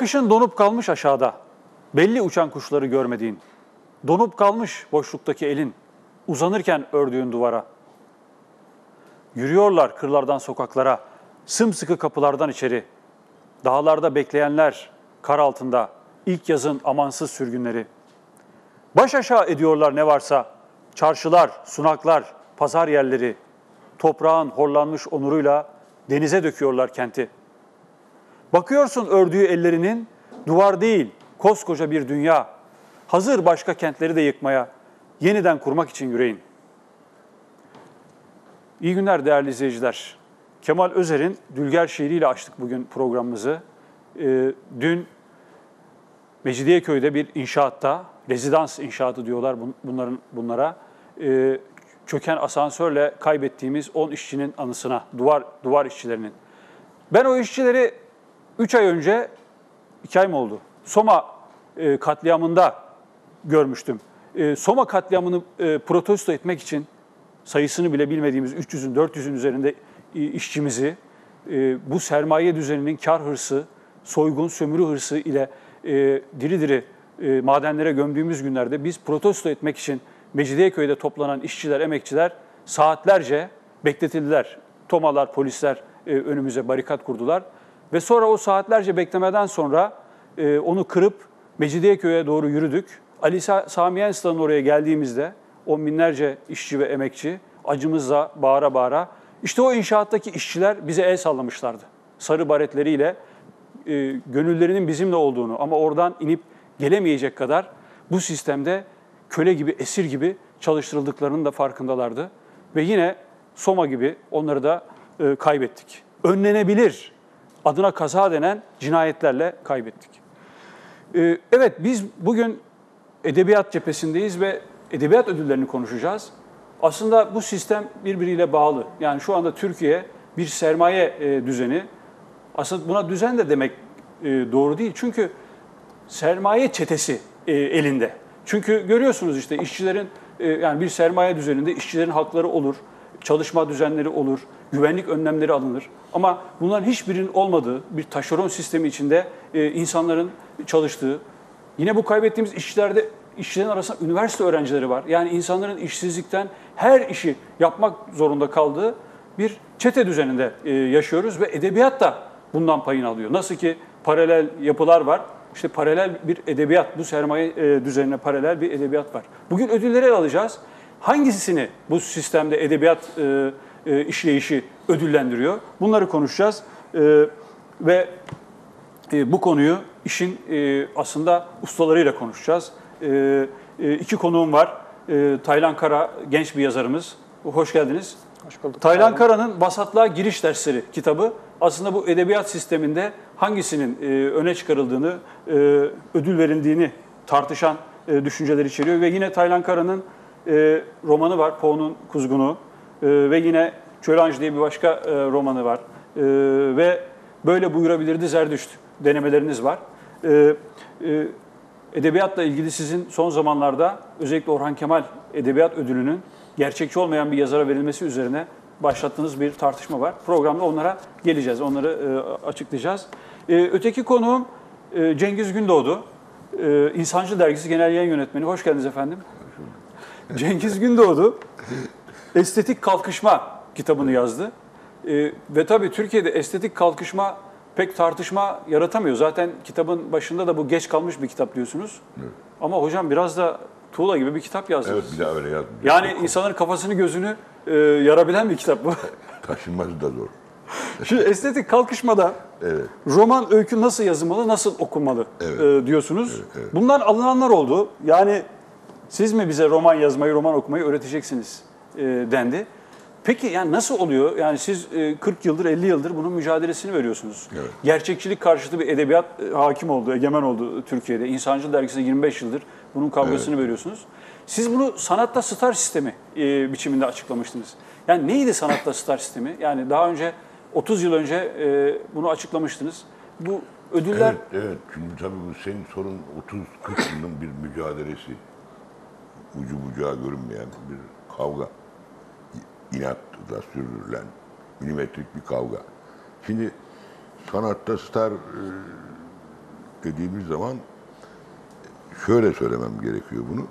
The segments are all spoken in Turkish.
Bakışın donup kalmış aşağıda. Belli uçan kuşları görmediğin. Donup kalmış boşluktaki elin. Uzanırken ördüğün duvara. Yürüyorlar kırlardan sokaklara. Sımsıkı kapılardan içeri. Dağlarda bekleyenler kar altında. ilk yazın amansız sürgünleri. Baş aşağı ediyorlar ne varsa. Çarşılar, sunaklar, pazar yerleri. Toprağın horlanmış onuruyla denize döküyorlar kenti. Bakıyorsun ördüğü ellerinin duvar değil, koskoca bir dünya. Hazır başka kentleri de yıkmaya, yeniden kurmak için yüreğin. İyi günler değerli izleyiciler. Kemal Özer'in Dülger şiiriyle açtık bugün programımızı. Ee, dün Mecidiyeköy'de bir inşaatta, rezidans inşaatı diyorlar bunların bunlara, e, çöken asansörle kaybettiğimiz 10 işçinin anısına, duvar duvar işçilerinin. Ben o işçileri 3 ay önce, 2 ay mı oldu? Soma e, katliamında görmüştüm. E, Soma katliamını e, protesto etmek için sayısını bile bilmediğimiz 300'ün 400'ün üzerinde e, işçimizi e, bu sermaye düzeninin kar hırsı, soygun, sömürü hırsı ile e, diri diri e, madenlere gömdüğümüz günlerde biz protesto etmek için Mecidiyeköy'de toplanan işçiler, emekçiler saatlerce bekletildiler. Tomalar, polisler e, önümüze barikat kurdular. Ve sonra o saatlerce beklemeden sonra e, onu kırıp Mecidiyeköy'e doğru yürüdük. Ali Sami Yensta'nın oraya geldiğimizde on binlerce işçi ve emekçi acımızla bağıra bağıra işte o inşaattaki işçiler bize el sallamışlardı. Sarı baretleriyle e, gönüllerinin bizimle olduğunu ama oradan inip gelemeyecek kadar bu sistemde köle gibi, esir gibi çalıştırıldıklarının da farkındalardı. Ve yine Soma gibi onları da e, kaybettik. Önlenebilir adına kaza denen cinayetlerle kaybettik. E, evet biz bugün edebiyat cephesindeyiz ve edebiyat ödüllerini konuşacağız. Aslında bu sistem birbiriyle bağlı. Yani şu anda Türkiye bir sermaye e, düzeni. Aslında buna düzen de demek e, doğru değil. Çünkü sermaye çetesi e, elinde. Çünkü görüyorsunuz işte işçilerin e, yani bir sermaye düzeninde işçilerin hakları olur, çalışma düzenleri olur, güvenlik önlemleri alınır. Ama bunların hiçbirinin olmadığı bir taşeron sistemi içinde e, insanların çalıştığı, yine bu kaybettiğimiz işçilerde işçilerin arasında üniversite öğrencileri var. Yani insanların işsizlikten her işi yapmak zorunda kaldığı bir çete düzeninde yaşıyoruz ve edebiyat da bundan payını alıyor. Nasıl ki paralel yapılar var işte paralel bir edebiyat, bu sermaye e, düzenine paralel bir edebiyat var. Bugün ödülleri alacağız. Hangisini bu sistemde edebiyat e, e, işleyişi ödüllendiriyor? Bunları konuşacağız. E, ve e, bu konuyu işin e, aslında ustalarıyla konuşacağız. E, e, iki konuğum var. E, Taylan Kara genç bir yazarımız. Hoş geldiniz. Hoş bulduk. Taylan Kara'nın Basatlığa Giriş Dersleri kitabı aslında bu edebiyat sisteminde hangisinin e, öne çıkarıldığını, e, ödül verildiğini tartışan e, düşünceler içeriyor. Ve yine Taylan Kara'nın e, romanı var, Poe'nun Kuzgunu. E, ve yine Çölanj diye bir başka e, romanı var. E, ve Böyle buyurabilirdi Zerdüşt denemeleriniz var. E, e, edebiyatla ilgili sizin son zamanlarda özellikle Orhan Kemal Edebiyat Ödülü'nün gerçekçi olmayan bir yazara verilmesi üzerine başlattığınız bir tartışma var. Programda onlara geleceğiz, onları e, açıklayacağız. E, öteki konuğum e, Cengiz Gündoğdu, e, İnsancı Dergisi Genel Yayın Yönetmeni. Hoş geldiniz efendim. Cengiz Gündoğdu, Estetik Kalkışma kitabını yazdı. E, ve tabii Türkiye'de estetik kalkışma pek tartışma yaratamıyor. Zaten kitabın başında da bu geç kalmış bir kitap diyorsunuz. Evet. Ama hocam biraz da tuğla gibi bir kitap yazdınız. Evet bir de öyle yazdım. Yani insanların kafasını gözünü e, yarabilen bir kitap bu. Taşınması da zor. Şu estetik kalkışmada evet. roman öykü nasıl yazılmalı, nasıl okunmalı evet. e, diyorsunuz. Evet, evet. Bundan alınanlar oldu. Yani siz mi bize roman yazmayı, roman okumayı öğreteceksiniz e, dendi. Peki yani nasıl oluyor? Yani siz 40 yıldır, 50 yıldır bunun mücadelesini veriyorsunuz. Evet. Gerçekçilik karşıtı bir edebiyat hakim oldu, egemen oldu Türkiye'de. İnsancıl dergisinde 25 yıldır bunun kavgasını evet. veriyorsunuz. Siz bunu sanatta star sistemi e, biçiminde açıklamıştınız. Yani neydi sanatta star sistemi? Yani daha önce 30 yıl önce e, bunu açıklamıştınız. Bu ödüller... Evet, evet. Çünkü tabii bu senin sorun 30-40 yılın bir mücadelesi. Ucu bucağı görünmeyen bir kavga. İnatla sürdürülen milimetrik bir kavga. Şimdi sanatta star e, dediğimiz zaman şöyle söylemem gerekiyor bunu.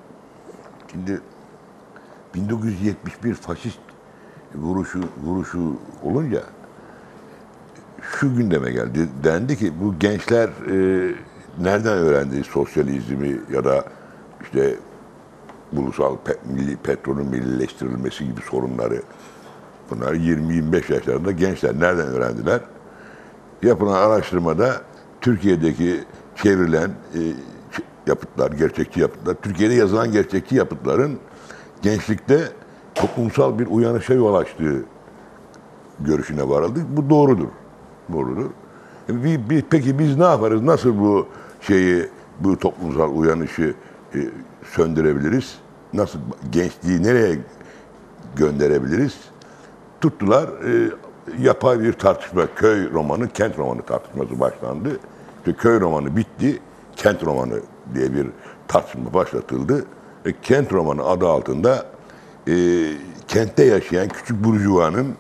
Şimdi 1971 faşist vuruşu vuruşu olunca şu gündeme geldi. Dendi ki bu gençler e, nereden öğrendi sosyalizmi ya da işte ulusal pe, milli, petrolün millileştirilmesi gibi sorunları. Bunlar 20-25 yaşlarında gençler nereden öğrendiler? Yapılan araştırmada Türkiye'deki çevrilen e, yapıtlar, gerçekçi yapıtlar, Türkiye'de yazılan gerçekçi yapıtların gençlikte toplumsal bir uyanışa yol açtığı görüşüne varıldı. Bu doğrudur. Doğrudur. E, Bir, bir, peki biz ne yaparız? Nasıl bu şeyi, bu toplumsal uyanışı e, söndürebiliriz? Nasıl gençliği nereye gönderebiliriz? Tuttular, e, yapay bir tartışma, köy romanı, kent romanı tartışması başlandı. İşte köy romanı bitti, kent romanı diye bir tartışma başlatıldı. Ve kent romanı adı altında e, kentte yaşayan küçük burjuvanın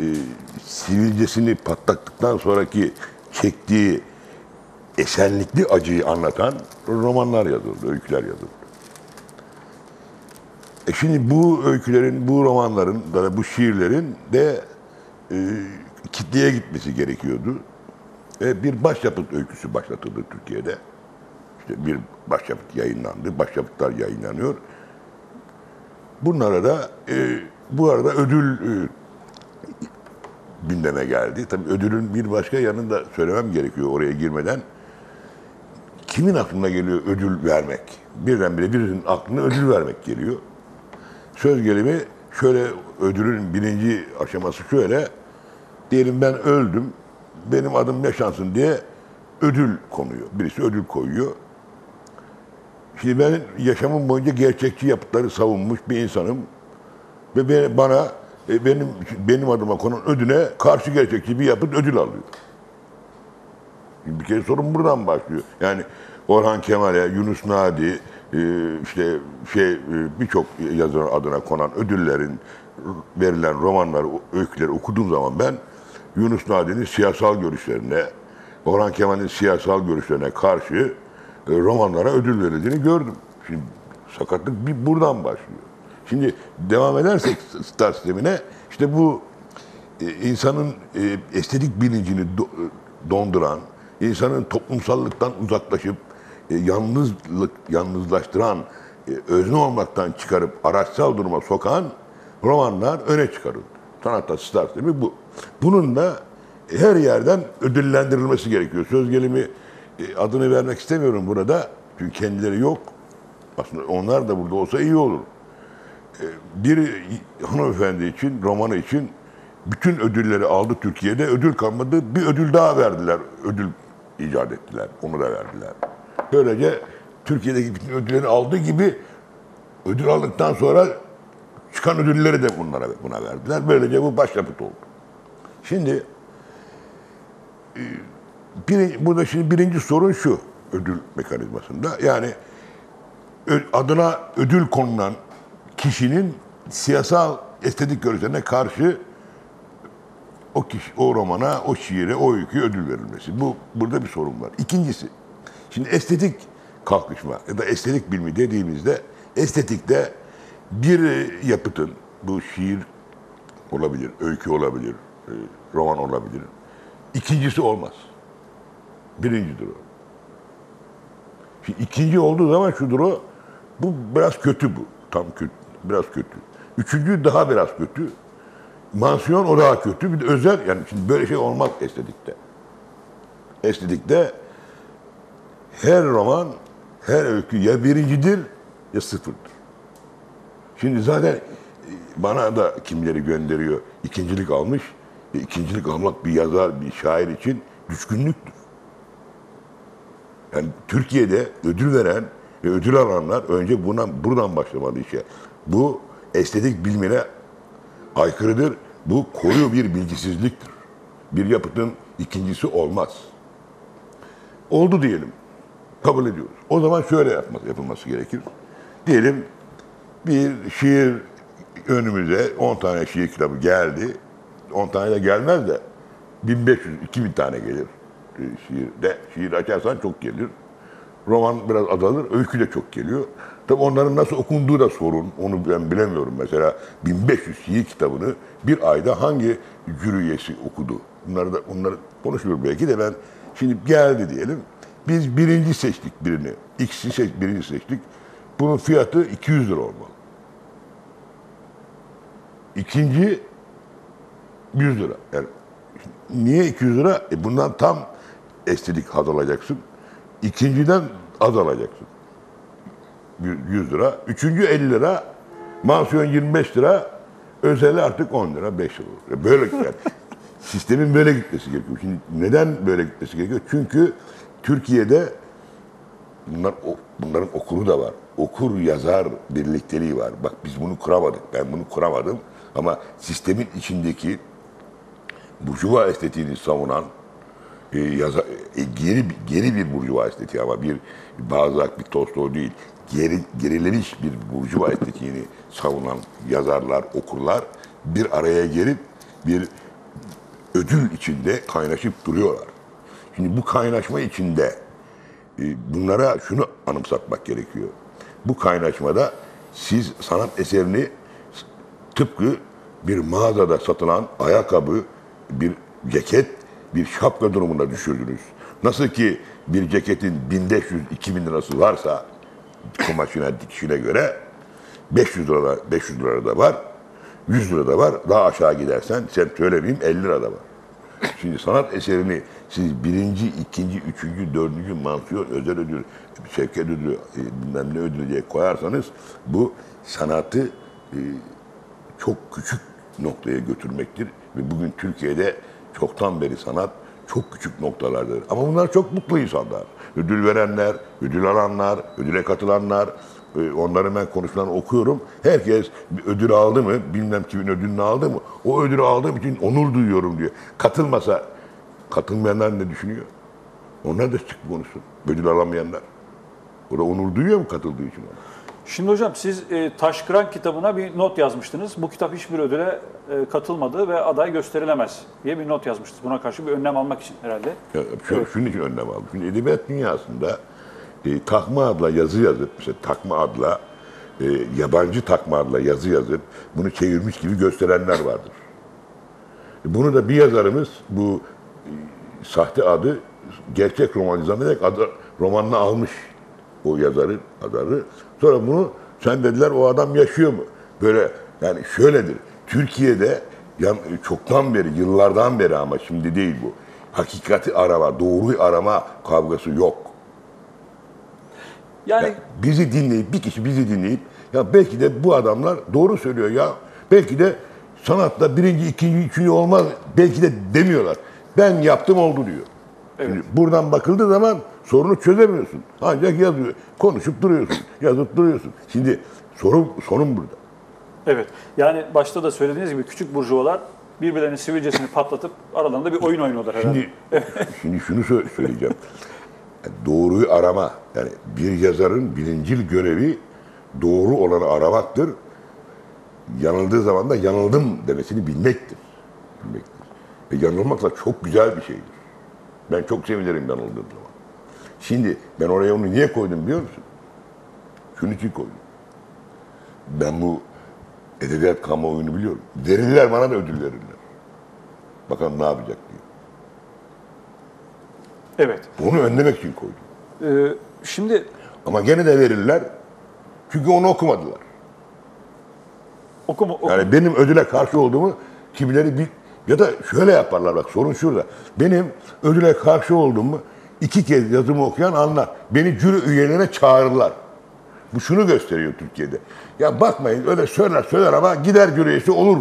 e, sivilcesini patlattıktan sonraki çektiği esenlikli acıyı anlatan romanlar yazıldı, öyküler yazıldı. E şimdi bu öykülerin, bu romanların, bu şiirlerin de e, kitleye gitmesi gerekiyordu. E, bir başyapıt öyküsü başlatıldı Türkiye'de. İşte bir başyapıt yayınlandı, başyapıtlar yayınlanıyor. Bunlara da e, bu arada ödül e, gündeme geldi. Tabii ödülün bir başka yanını da söylemem gerekiyor oraya girmeden. Kimin aklına geliyor ödül vermek? Birdenbire birinin aklına ödül vermek geliyor. Söz gelimi şöyle ödülün birinci aşaması şöyle. Diyelim ben öldüm, benim adım yaşansın diye ödül konuyor. Birisi ödül koyuyor. Şimdi ben yaşamım boyunca gerçekçi yapıtları savunmuş bir insanım. Ve be- bana e, benim benim adıma konan ödüne karşı gerçekçi bir yapıt ödül alıyor. Şimdi bir kere sorun buradan başlıyor. Yani Orhan Kemal'e, Yunus Nadi, işte şey e, birçok yazar adına konan ödüllerin verilen romanları, öyküleri okuduğum zaman ben Yunus Nadi'nin siyasal görüşlerine, Orhan Kemal'in siyasal görüşlerine karşı e, romanlara ödül verildiğini gördüm. Şimdi sakatlık bir buradan başlıyor. Şimdi devam edersek star sistemine işte bu e, insanın estetik bilincini do- donduran, insanın toplumsallıktan uzaklaşıp e, yalnızlık yalnızlaştıran, e, özne olmaktan çıkarıp araçsal duruma sokan romanlar öne çıkarıldı. Sanatta star sistemi bu. Bunun da her yerden ödüllendirilmesi gerekiyor. Söz gelimi e, adını vermek istemiyorum burada. Çünkü kendileri yok. Aslında onlar da burada olsa iyi olur bir hanımefendi için, romanı için bütün ödülleri aldı Türkiye'de. Ödül kalmadı. Bir ödül daha verdiler. Ödül icat ettiler. Onu da verdiler. Böylece Türkiye'deki bütün ödülleri aldığı gibi ödül aldıktan sonra çıkan ödülleri de bunlara buna verdiler. Böylece bu başyapıt oldu. Şimdi e, bir, burada şimdi birinci sorun şu ödül mekanizmasında. Yani adına ödül konulan kişinin siyasal estetik görüşlerine karşı o kişi, o romana, o şiire, o öyküye ödül verilmesi. Bu burada bir sorun var. İkincisi, şimdi estetik kalkışma ya da estetik bilimi dediğimizde estetikte bir yapıtın bu şiir olabilir, öykü olabilir, e, roman olabilir. İkincisi olmaz. Birincidir o. Şimdi ikinci olduğu zaman şudur o, bu biraz kötü bu. Tam kötü, biraz kötü. Üçüncü daha biraz kötü. Mansiyon o daha kötü. Bir de özel, yani şimdi böyle şey olmaz estetikte. Estetikte her roman, her öykü ya birincidir ya sıfırdır. Şimdi zaten e, bana da kimleri gönderiyor, ikincilik almış. E, ikincilik almak bir yazar, bir şair için düşkünlüktür. Yani Türkiye'de ödül veren ve ödül alanlar önce buna, buradan başlamalı işe. Bu estetik bilmine aykırıdır. Bu koyu bir bilgisizliktir. Bir yapıtın ikincisi olmaz. Oldu diyelim. Kabul ediyoruz. O zaman şöyle yapması, yapılması gerekir. Diyelim bir şiir önümüze 10 tane şiir kitabı geldi. 10 tane de gelmez de 1500, 2000 tane gelir e, şiirde. Şiir açarsan çok gelir. Roman biraz azalır, öykü de çok geliyor. Tabii onların nasıl okunduğu da sorun. Onu ben bilemiyorum. Mesela 1500 şiir kitabını bir ayda hangi jüri üyesi okudu? Bunları da onları konuşulur belki de ben şimdi geldi diyelim. Biz birinci seçtik birini. X'i seç, birinci seçtik. Bunun fiyatı 200 lira olmalı. İkinci 100 lira. Yani niye 200 lira? E bundan tam estetik haz alacaksın. İkinciden az alacaksın. 100 lira. Üçüncü 50 lira. Mansiyon 25 lira. Özeli artık 10 lira, 5 lira. Böyle yani. Sistemin böyle gitmesi gerekiyor. Şimdi neden böyle gitmesi gerekiyor? Çünkü Türkiye'de bunlar bunların okuru da var. Okur yazar birlikteliği var. Bak biz bunu kuramadık. Ben bunu kuramadım. Ama sistemin içindeki burjuva estetiğini savunan e, yaza, e, geri geri bir burjuva estetiği ama bir Balzac bir Tolstoy değil. Geri, gerileniş bir burjuva estetiğini savunan yazarlar, okurlar bir araya gelip bir ödül içinde kaynaşıp duruyorlar. Şimdi bu kaynaşma içinde e, bunlara şunu anımsatmak gerekiyor. Bu kaynaşmada siz sanat eserini tıpkı bir mağazada satılan ayakkabı, bir ceket, bir şapka durumuna düşürdünüz. Nasıl ki bir ceketin 1500-2000 lirası varsa kumaşına, dikişine göre 500 lira, 500 lira da var, 100 lira da var. Daha aşağı gidersen, sen söylemeyeyim 50 lira da var. Şimdi sanat eserini siz birinci, ikinci, üçüncü, dördüncü mansiyon özel ödül, şevket ödülü, e, bilmem ne ödülü diye koyarsanız bu sanatı e, çok küçük noktaya götürmektir. Ve bugün Türkiye'de çoktan beri sanat çok küçük noktalardadır. Ama bunlar çok mutlu insanlar. Ödül verenler, ödül alanlar, ödüle katılanlar, e, onların ben konuşmalarını okuyorum. Herkes ödül aldı mı, bilmem kimin ödülünü aldı mı, o ödülü aldığım için onur duyuyorum diyor. Katılmasa, katılmayanlar ne düşünüyor? Onlar da çıkıp konuşsun. Ödül alamayanlar. O da onur duyuyor mu katıldığı için? Şimdi hocam siz e, Taşkıran kitabına bir not yazmıştınız. Bu kitap hiçbir ödüle e, katılmadı ve aday gösterilemez diye bir not yazmıştınız. Buna karşı bir önlem almak için herhalde. Ya, şu, evet. Şunun için önlem aldım. Şimdi edebiyat dünyasında e, takma adla yazı yazıp, mesela takma adla, e, yabancı takma adla yazı yazıp bunu çevirmiş gibi gösterenler vardır. E, bunu da bir yazarımız bu sahte adı gerçek roman zannederek adı, romanına almış o yazarın adını. Sonra bunu sen dediler o adam yaşıyor mu? Böyle yani şöyledir. Türkiye'de yani çoktan beri, yıllardan beri ama şimdi değil bu. Hakikati arama, doğruyu arama kavgası yok. Yani, yani bizi dinleyip, bir kişi bizi dinleyip, ya belki de bu adamlar doğru söylüyor ya. Belki de sanatta birinci, ikinci, üçüncü olmaz. Belki de demiyorlar. Ben yaptım oldu diyor. Evet. Şimdi buradan bakıldığı zaman sorunu çözemiyorsun. Ancak yazıyor. Konuşup duruyorsun. Yazıp duruyorsun. Şimdi sorun, sorun burada. Evet. Yani başta da söylediğiniz gibi küçük burjuvalar birbirlerinin sivilcesini patlatıp aralarında bir oyun oynuyorlar herhalde. Şimdi, şimdi şunu söyleyeceğim. Doğruyu arama. Yani bir yazarın birincil görevi doğru olanı aramaktır. Yanıldığı zaman da yanıldım demesini bilmektir. bilmektir. Ve yanılmak da çok güzel bir şeydir. Ben çok sevinirim yanıldığım zaman. Şimdi ben oraya onu niye koydum biliyor musun? Şunun için koydum. Ben bu edebiyat kamuoyunu biliyorum. Verirler bana da ödül verirler. Bakalım ne yapacak diye. Evet. Onu önlemek için koydum. Ee, şimdi... Ama gene de verirler. Çünkü onu okumadılar. Okuma, okuma. Yani benim ödüle karşı olduğumu kimileri bir ya da şöyle yaparlar bak sorun şurada. Benim ödüle karşı olduğumu iki kez yazımı okuyan anlar. Beni jüri üyelerine çağırırlar. Bu şunu gösteriyor Türkiye'de. Ya bakmayın öyle söyler söyler ama gider jüri üyesi olur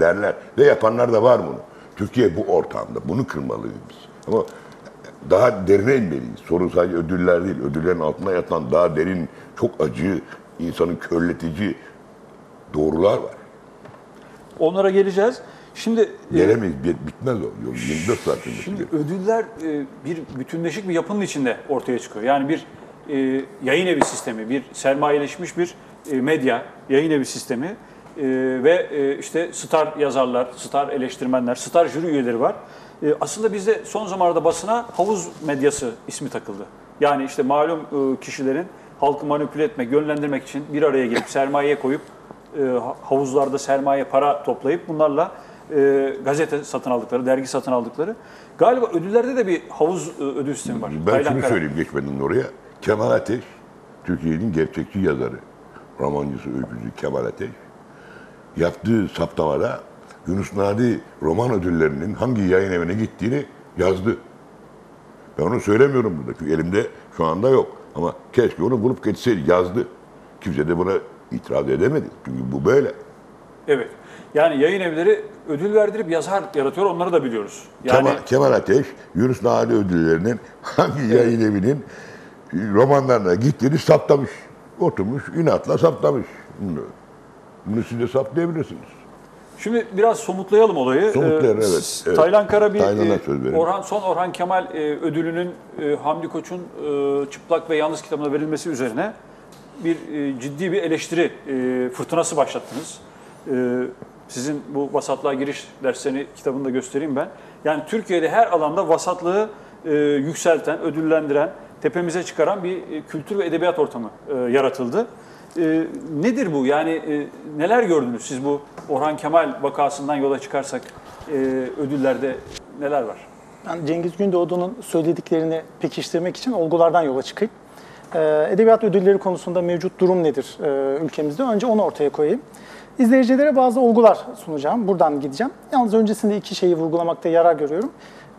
derler. Ve yapanlar da var bunu. Türkiye bu ortamda. Bunu kırmalıyız biz. Ama daha derine inmeliyiz. Sorun sadece ödüller değil. Ödüllerin altına yatan daha derin, çok acı, insanı körletici doğrular var. Onlara geleceğiz. Şimdi Gelemeyiz, bitmez o. 24 saat Şimdi ödüller e, bir bütünleşik bir yapının içinde ortaya çıkıyor. Yani bir e, yayın evi sistemi, bir sermayeleşmiş bir e, medya, yayın evi sistemi ve işte star yazarlar, star eleştirmenler, star jüri üyeleri var. Aslında bizde son zamanlarda basına havuz medyası ismi takıldı. Yani işte malum kişilerin halkı manipüle etmek, yönlendirmek için bir araya gelip sermaye koyup ha- havuzlarda sermaye para toplayıp bunlarla e, gazete satın aldıkları, dergi satın aldıkları. Galiba ödüllerde de bir havuz e, ödül sistemi var. Ben Taylan şunu Kara. söyleyeyim geçmeden oraya. Kemal Ateş, Türkiye'nin gerçekçi yazarı, romancısı, öykücü Kemal Ateş. Yaptığı saptamada Yunus Nadi roman ödüllerinin hangi yayın evine gittiğini yazdı. Ben onu söylemiyorum burada çünkü elimde şu anda yok. Ama keşke onu bulup getirseydi, yazdı. Kimse de buna itiraz edemedi. Çünkü bu böyle. Evet. Yani yayın evleri ödül verdirip yazar yaratıyor onları da biliyoruz. Yani Kemal, Kemal Ateş, Yunus Nadi ödüllerinin hangi yayın evinin romanlarına gittiğini saptamış. Oturmuş, inatla saptamış. Bunu, bunu siz de saptayabilirsiniz. Şimdi biraz somutlayalım olayı. Somutlayalım, Ee, evet, evet. Taylan Kara bir Taylan'a e. Orhan son Orhan Kemal e, ödülünün e, Hamdi Koç'un e, Çıplak ve Yalnız kitabına verilmesi üzerine bir e, ciddi bir eleştiri e, fırtınası başlattınız. E, sizin bu vasatlığa giriş derslerini kitabında göstereyim ben. Yani Türkiye'de her alanda vasatlığı e, yükselten, ödüllendiren, tepemize çıkaran bir e, kültür ve edebiyat ortamı e, yaratıldı. E, nedir bu? Yani e, neler gördünüz siz bu Orhan Kemal vakasından yola çıkarsak e, ödüllerde neler var? Ben Cengiz Gündoğdu'nun söylediklerini pekiştirmek için olgulardan yola çıkayım. Ee, edebiyat ödülleri konusunda mevcut durum nedir e, ülkemizde? Önce onu ortaya koyayım. İzleyicilere bazı olgular sunacağım. Buradan gideceğim. Yalnız öncesinde iki şeyi vurgulamakta yarar görüyorum.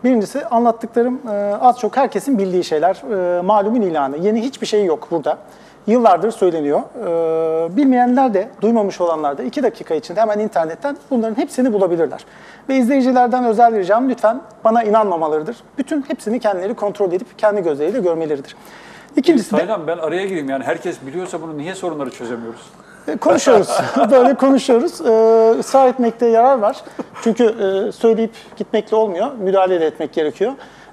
Birincisi anlattıklarım e, az çok herkesin bildiği şeyler. E, malumun ilanı. Yeni hiçbir şey yok burada. Yıllardır söyleniyor. E, bilmeyenler de, duymamış olanlar da iki dakika içinde hemen internetten bunların hepsini bulabilirler. Ve izleyicilerden özel ricam lütfen bana inanmamalarıdır. Bütün hepsini kendileri kontrol edip kendi gözleriyle görmeleridir. İkincisi de Taylan ben araya gireyim yani herkes biliyorsa bunu niye sorunları çözemiyoruz? E, konuşuyoruz. Böyle konuşuyoruz. Israr etmekte yarar var. Çünkü e, söyleyip gitmekle olmuyor. Müdahale de etmek gerekiyor.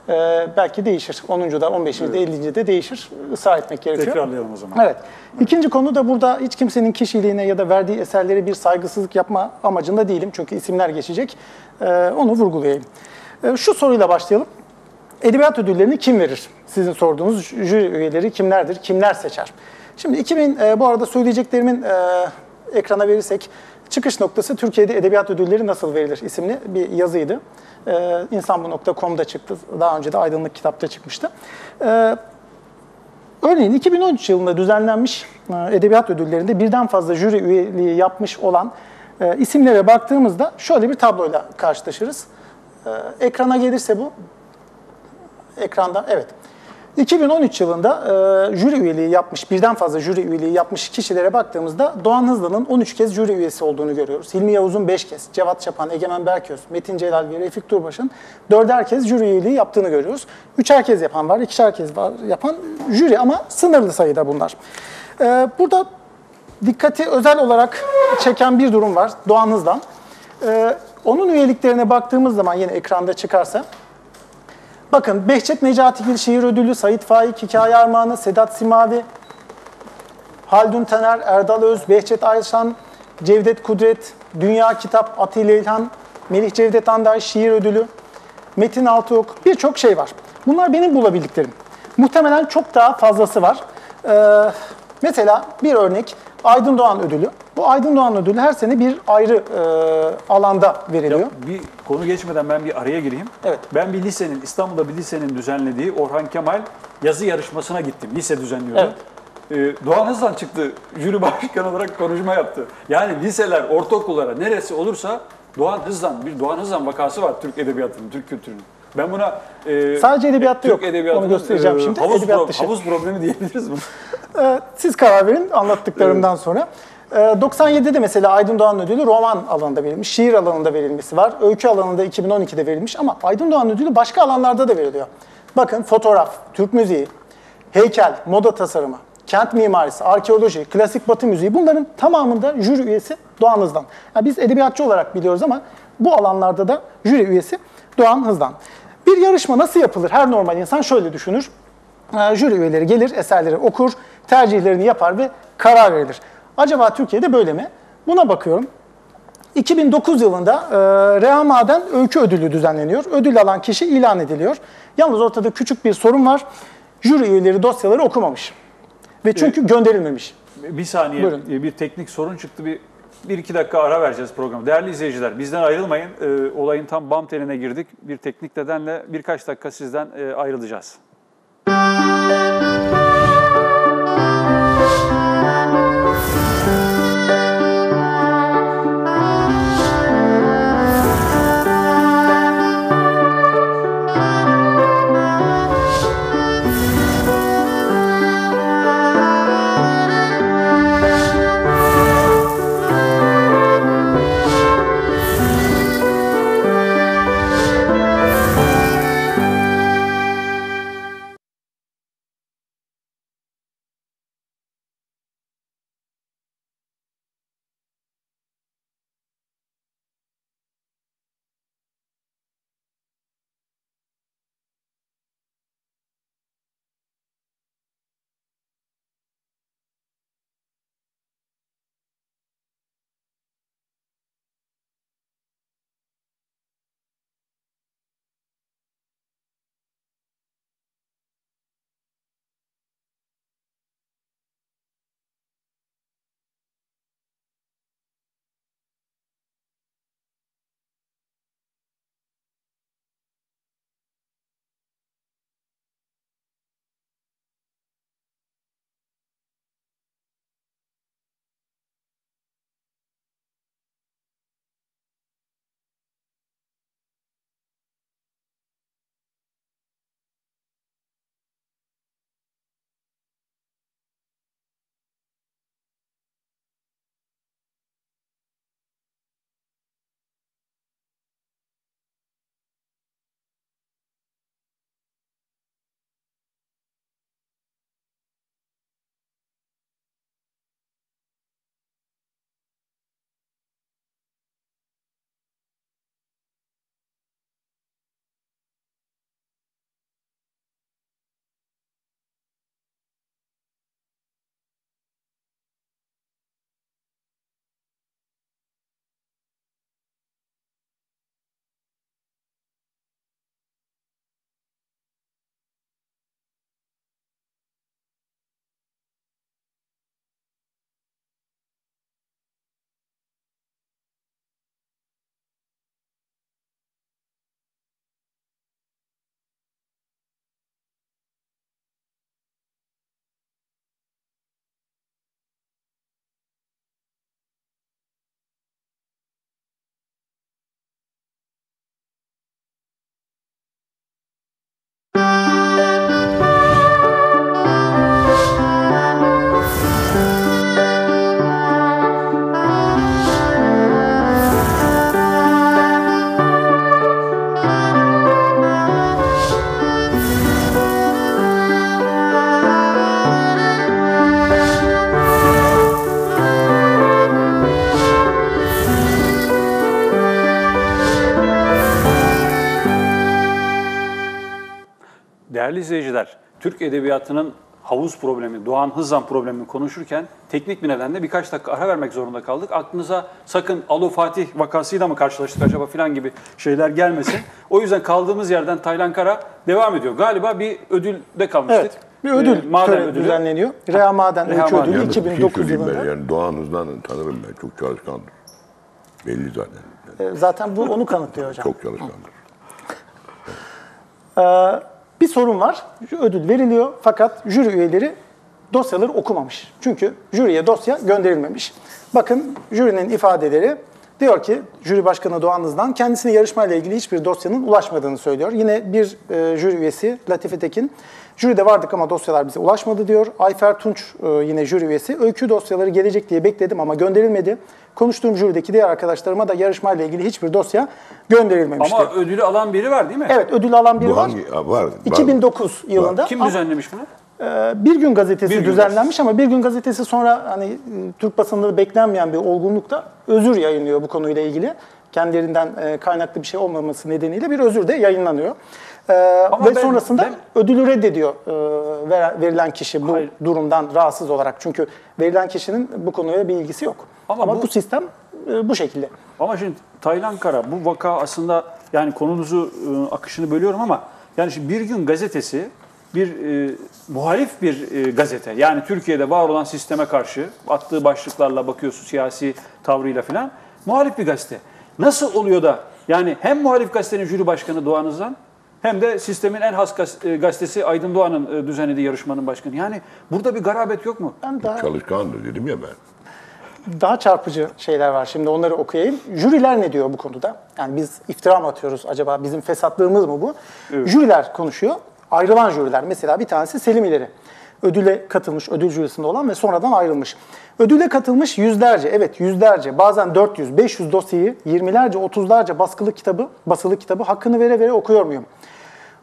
Ee, belki değişir. 10. da 15. de 50. de değişir. Israr etmek gerekiyor. Tekrarlayalım o zaman. Evet. İkinci konu da burada hiç kimsenin kişiliğine ya da verdiği eserlere bir saygısızlık yapma amacında değilim. Çünkü isimler geçecek. Ee, onu vurgulayayım. Şu soruyla başlayalım. Edebiyat ödüllerini kim verir? Sizin sorduğunuz jüri üyeleri kimlerdir? Kimler seçer? Şimdi 2000 e, bu arada söyleyeceklerimin e, ekrana verirsek çıkış noktası Türkiye'de edebiyat ödülleri nasıl verilir isimli bir yazıydı. E, insanbu.com'da çıktı. Daha önce de Aydınlık Kitap'ta çıkmıştı. E, Örneğin 2013 yılında düzenlenmiş e, edebiyat ödüllerinde birden fazla jüri üyeliği yapmış olan e, isimlere baktığımızda şöyle bir tabloyla karşılaşırız. E, Ekrana gelirse bu, ekranda evet. 2013 yılında e, jüri üyeliği yapmış, birden fazla jüri üyeliği yapmış kişilere baktığımızda Doğan Hızlı'nın 13 kez jüri üyesi olduğunu görüyoruz. Hilmi Yavuz'un 5 kez, Cevat Çapan, Egemen Berköz, Metin Celal ve Refik Durbaş'ın 4'er kez jüri üyeliği yaptığını görüyoruz. 3'er kez yapan var, 2'şer kez var yapan jüri ama sınırlı sayıda bunlar. E, burada dikkati özel olarak çeken bir durum var Doğan Hız'dan. E, onun üyeliklerine baktığımız zaman yine ekranda çıkarsa Bakın Behçet Necatigil Şiir Ödülü, Sait Faik Hikaye Armağanı, Sedat Simavi, Haldun Taner, Erdal Öz, Behçet Ayşan, Cevdet Kudret, Dünya Kitap, Atilla İlhan, Melih Cevdet Anday Şiir Ödülü, Metin Altıok birçok şey var. Bunlar benim bulabildiklerim. Muhtemelen çok daha fazlası var. Ee, mesela bir örnek Aydın Doğan Ödülü. Bu Aydın Doğan Ödülü her sene bir ayrı e, alanda veriliyor. Ya bir konu geçmeden ben bir araya gireyim. Evet. Ben bir lisenin, İstanbul'da bir lisenin düzenlediği Orhan Kemal yazı yarışmasına gittim. Lise düzenliyordu. Ee, Doğan Hızlan çıktı, jüri başkanı olarak konuşma yaptı. Yani liseler, ortaokullara neresi olursa Doğan Hızlan, bir Doğan Hızlan vakası var Türk edebiyatının, Türk kültürünün. Ben buna e, Sadece edebiyatta Türk yok. edebiyatının, Onu göstereceğim e, şimdi. Havuz, Edebiyat pro- dışı. havuz problemi diyebiliriz mi? Ee, Siz karar verin anlattıklarımdan sonra. Ee, 97'de mesela Aydın Doğan Ödülü roman alanında verilmiş, şiir alanında verilmesi var. Öykü alanında 2012'de verilmiş ama Aydın Doğan Ödülü başka alanlarda da veriliyor. Bakın fotoğraf, Türk müziği, heykel, moda tasarımı, kent mimarisi, arkeoloji, klasik batı müziği bunların tamamında jüri üyesi Doğan Hızdan. Yani biz edebiyatçı olarak biliyoruz ama bu alanlarda da jüri üyesi Doğan Hızdan. Bir yarışma nasıl yapılır? Her normal insan şöyle düşünür. Ee, jüri üyeleri gelir, eserleri okur, tercihlerini yapar ve karar verilir. Acaba Türkiye'de böyle mi? Buna bakıyorum. 2009 yılında e, Maden Öykü Ödülü düzenleniyor. Ödül alan kişi ilan ediliyor. Yalnız ortada küçük bir sorun var. Jüri üyeleri dosyaları okumamış. Ve çünkü gönderilmemiş. Bir saniye Buyurun. e, bir teknik sorun çıktı. Bir, bir iki dakika ara vereceğiz programı. Değerli izleyiciler bizden ayrılmayın. E, olayın tam bam teline girdik. Bir teknik nedenle birkaç dakika sizden e, ayrılacağız. Değerli izleyiciler, Türk Edebiyatı'nın havuz problemi, Doğan Hızlan problemini konuşurken teknik bir nedenle birkaç dakika ara vermek zorunda kaldık. Aklınıza sakın Alo Fatih vakasıyla mı karşılaştık acaba filan gibi şeyler gelmesin. O yüzden kaldığımız yerden Taylan Kara devam ediyor. Galiba bir ödülde kalmıştık. Evet. Bir ödül Ee, maden ödülü. düzenleniyor. Rea Maden Rea Maden. Ödülü Yalnız bir şey 2009 söyleyeyim yılında. ben. Yani Doğan Hızlan'ı tanırım ben. Çok çalışkandır. Belli zaten. Ee, Zaten bu onu kanıtlıyor hocam. Çok çalışkandır. Bir sorun var. Ödül veriliyor fakat jüri üyeleri dosyaları okumamış. Çünkü jüriye dosya gönderilmemiş. Bakın jürinin ifadeleri diyor ki jüri başkanı Doğan Hızlan kendisine yarışmayla ilgili hiçbir dosyanın ulaşmadığını söylüyor. Yine bir e, jüri üyesi Latife Tekin jüride vardık ama dosyalar bize ulaşmadı diyor. Ayfer Tunç e, yine jüri üyesi öykü dosyaları gelecek diye bekledim ama gönderilmedi. Konuştuğum jürideki diğer arkadaşlarıma da yarışmayla ilgili hiçbir dosya gönderilmemişti. Ama ödülü alan biri var değil mi? Evet ödül alan biri Bu var. hangi? Ha, var. var. 2009 yılında. Kim Ama, düzenlemiş bunu? e, Bir Gün Gazetesi Bir Gün düzenlenmiş ama Bir Gün Gazetesi sonra hani e, Türk basında beklenmeyen bir olgunlukta özür yayınlıyor bu konuyla ilgili. Kendilerinden e, kaynaklı bir şey olmaması nedeniyle bir özür de yayınlanıyor. E, Ama ve ben- sonrasında ben- ödülü reddediyor e, verilen kişi bu Hayır. durumdan rahatsız olarak. Çünkü verilen kişinin bu konuya bir ilgisi yok. Ama Ama, bu- bu, sistem e, bu şekilde. Ama şimdi Taylan Kara bu vaka aslında yani konunuzu e, akışını bölüyorum ama yani şimdi bir gün gazetesi bir e, muhalif bir e, gazete. Yani Türkiye'de var olan sisteme karşı attığı başlıklarla bakıyorsun siyasi tavrıyla falan muhalif bir gazete. Nasıl oluyor da yani hem muhalif gazetenin jüri başkanı Doğan Özan hem de sistemin en has e, gazetesi Aydın Doğan'ın e, düzenlediği yarışmanın başkanı. Yani burada bir garabet yok mu? Ben daha Çalışkandır dedim ya ben. daha çarpıcı şeyler var. Şimdi onları okuyayım. Jüriler ne diyor bu konuda? Yani biz iftira mı atıyoruz acaba? Bizim fesatlığımız mı bu? Jüriler konuşuyor. Ayrılan jüriler. Mesela bir tanesi Selim İleri. Ödüle katılmış, ödül jürisinde olan ve sonradan ayrılmış. Ödüle katılmış yüzlerce, evet yüzlerce, bazen 400, 500 dosyayı, 20'lerce, 30'larca baskılı kitabı, basılı kitabı hakkını vere vere okuyor muyum?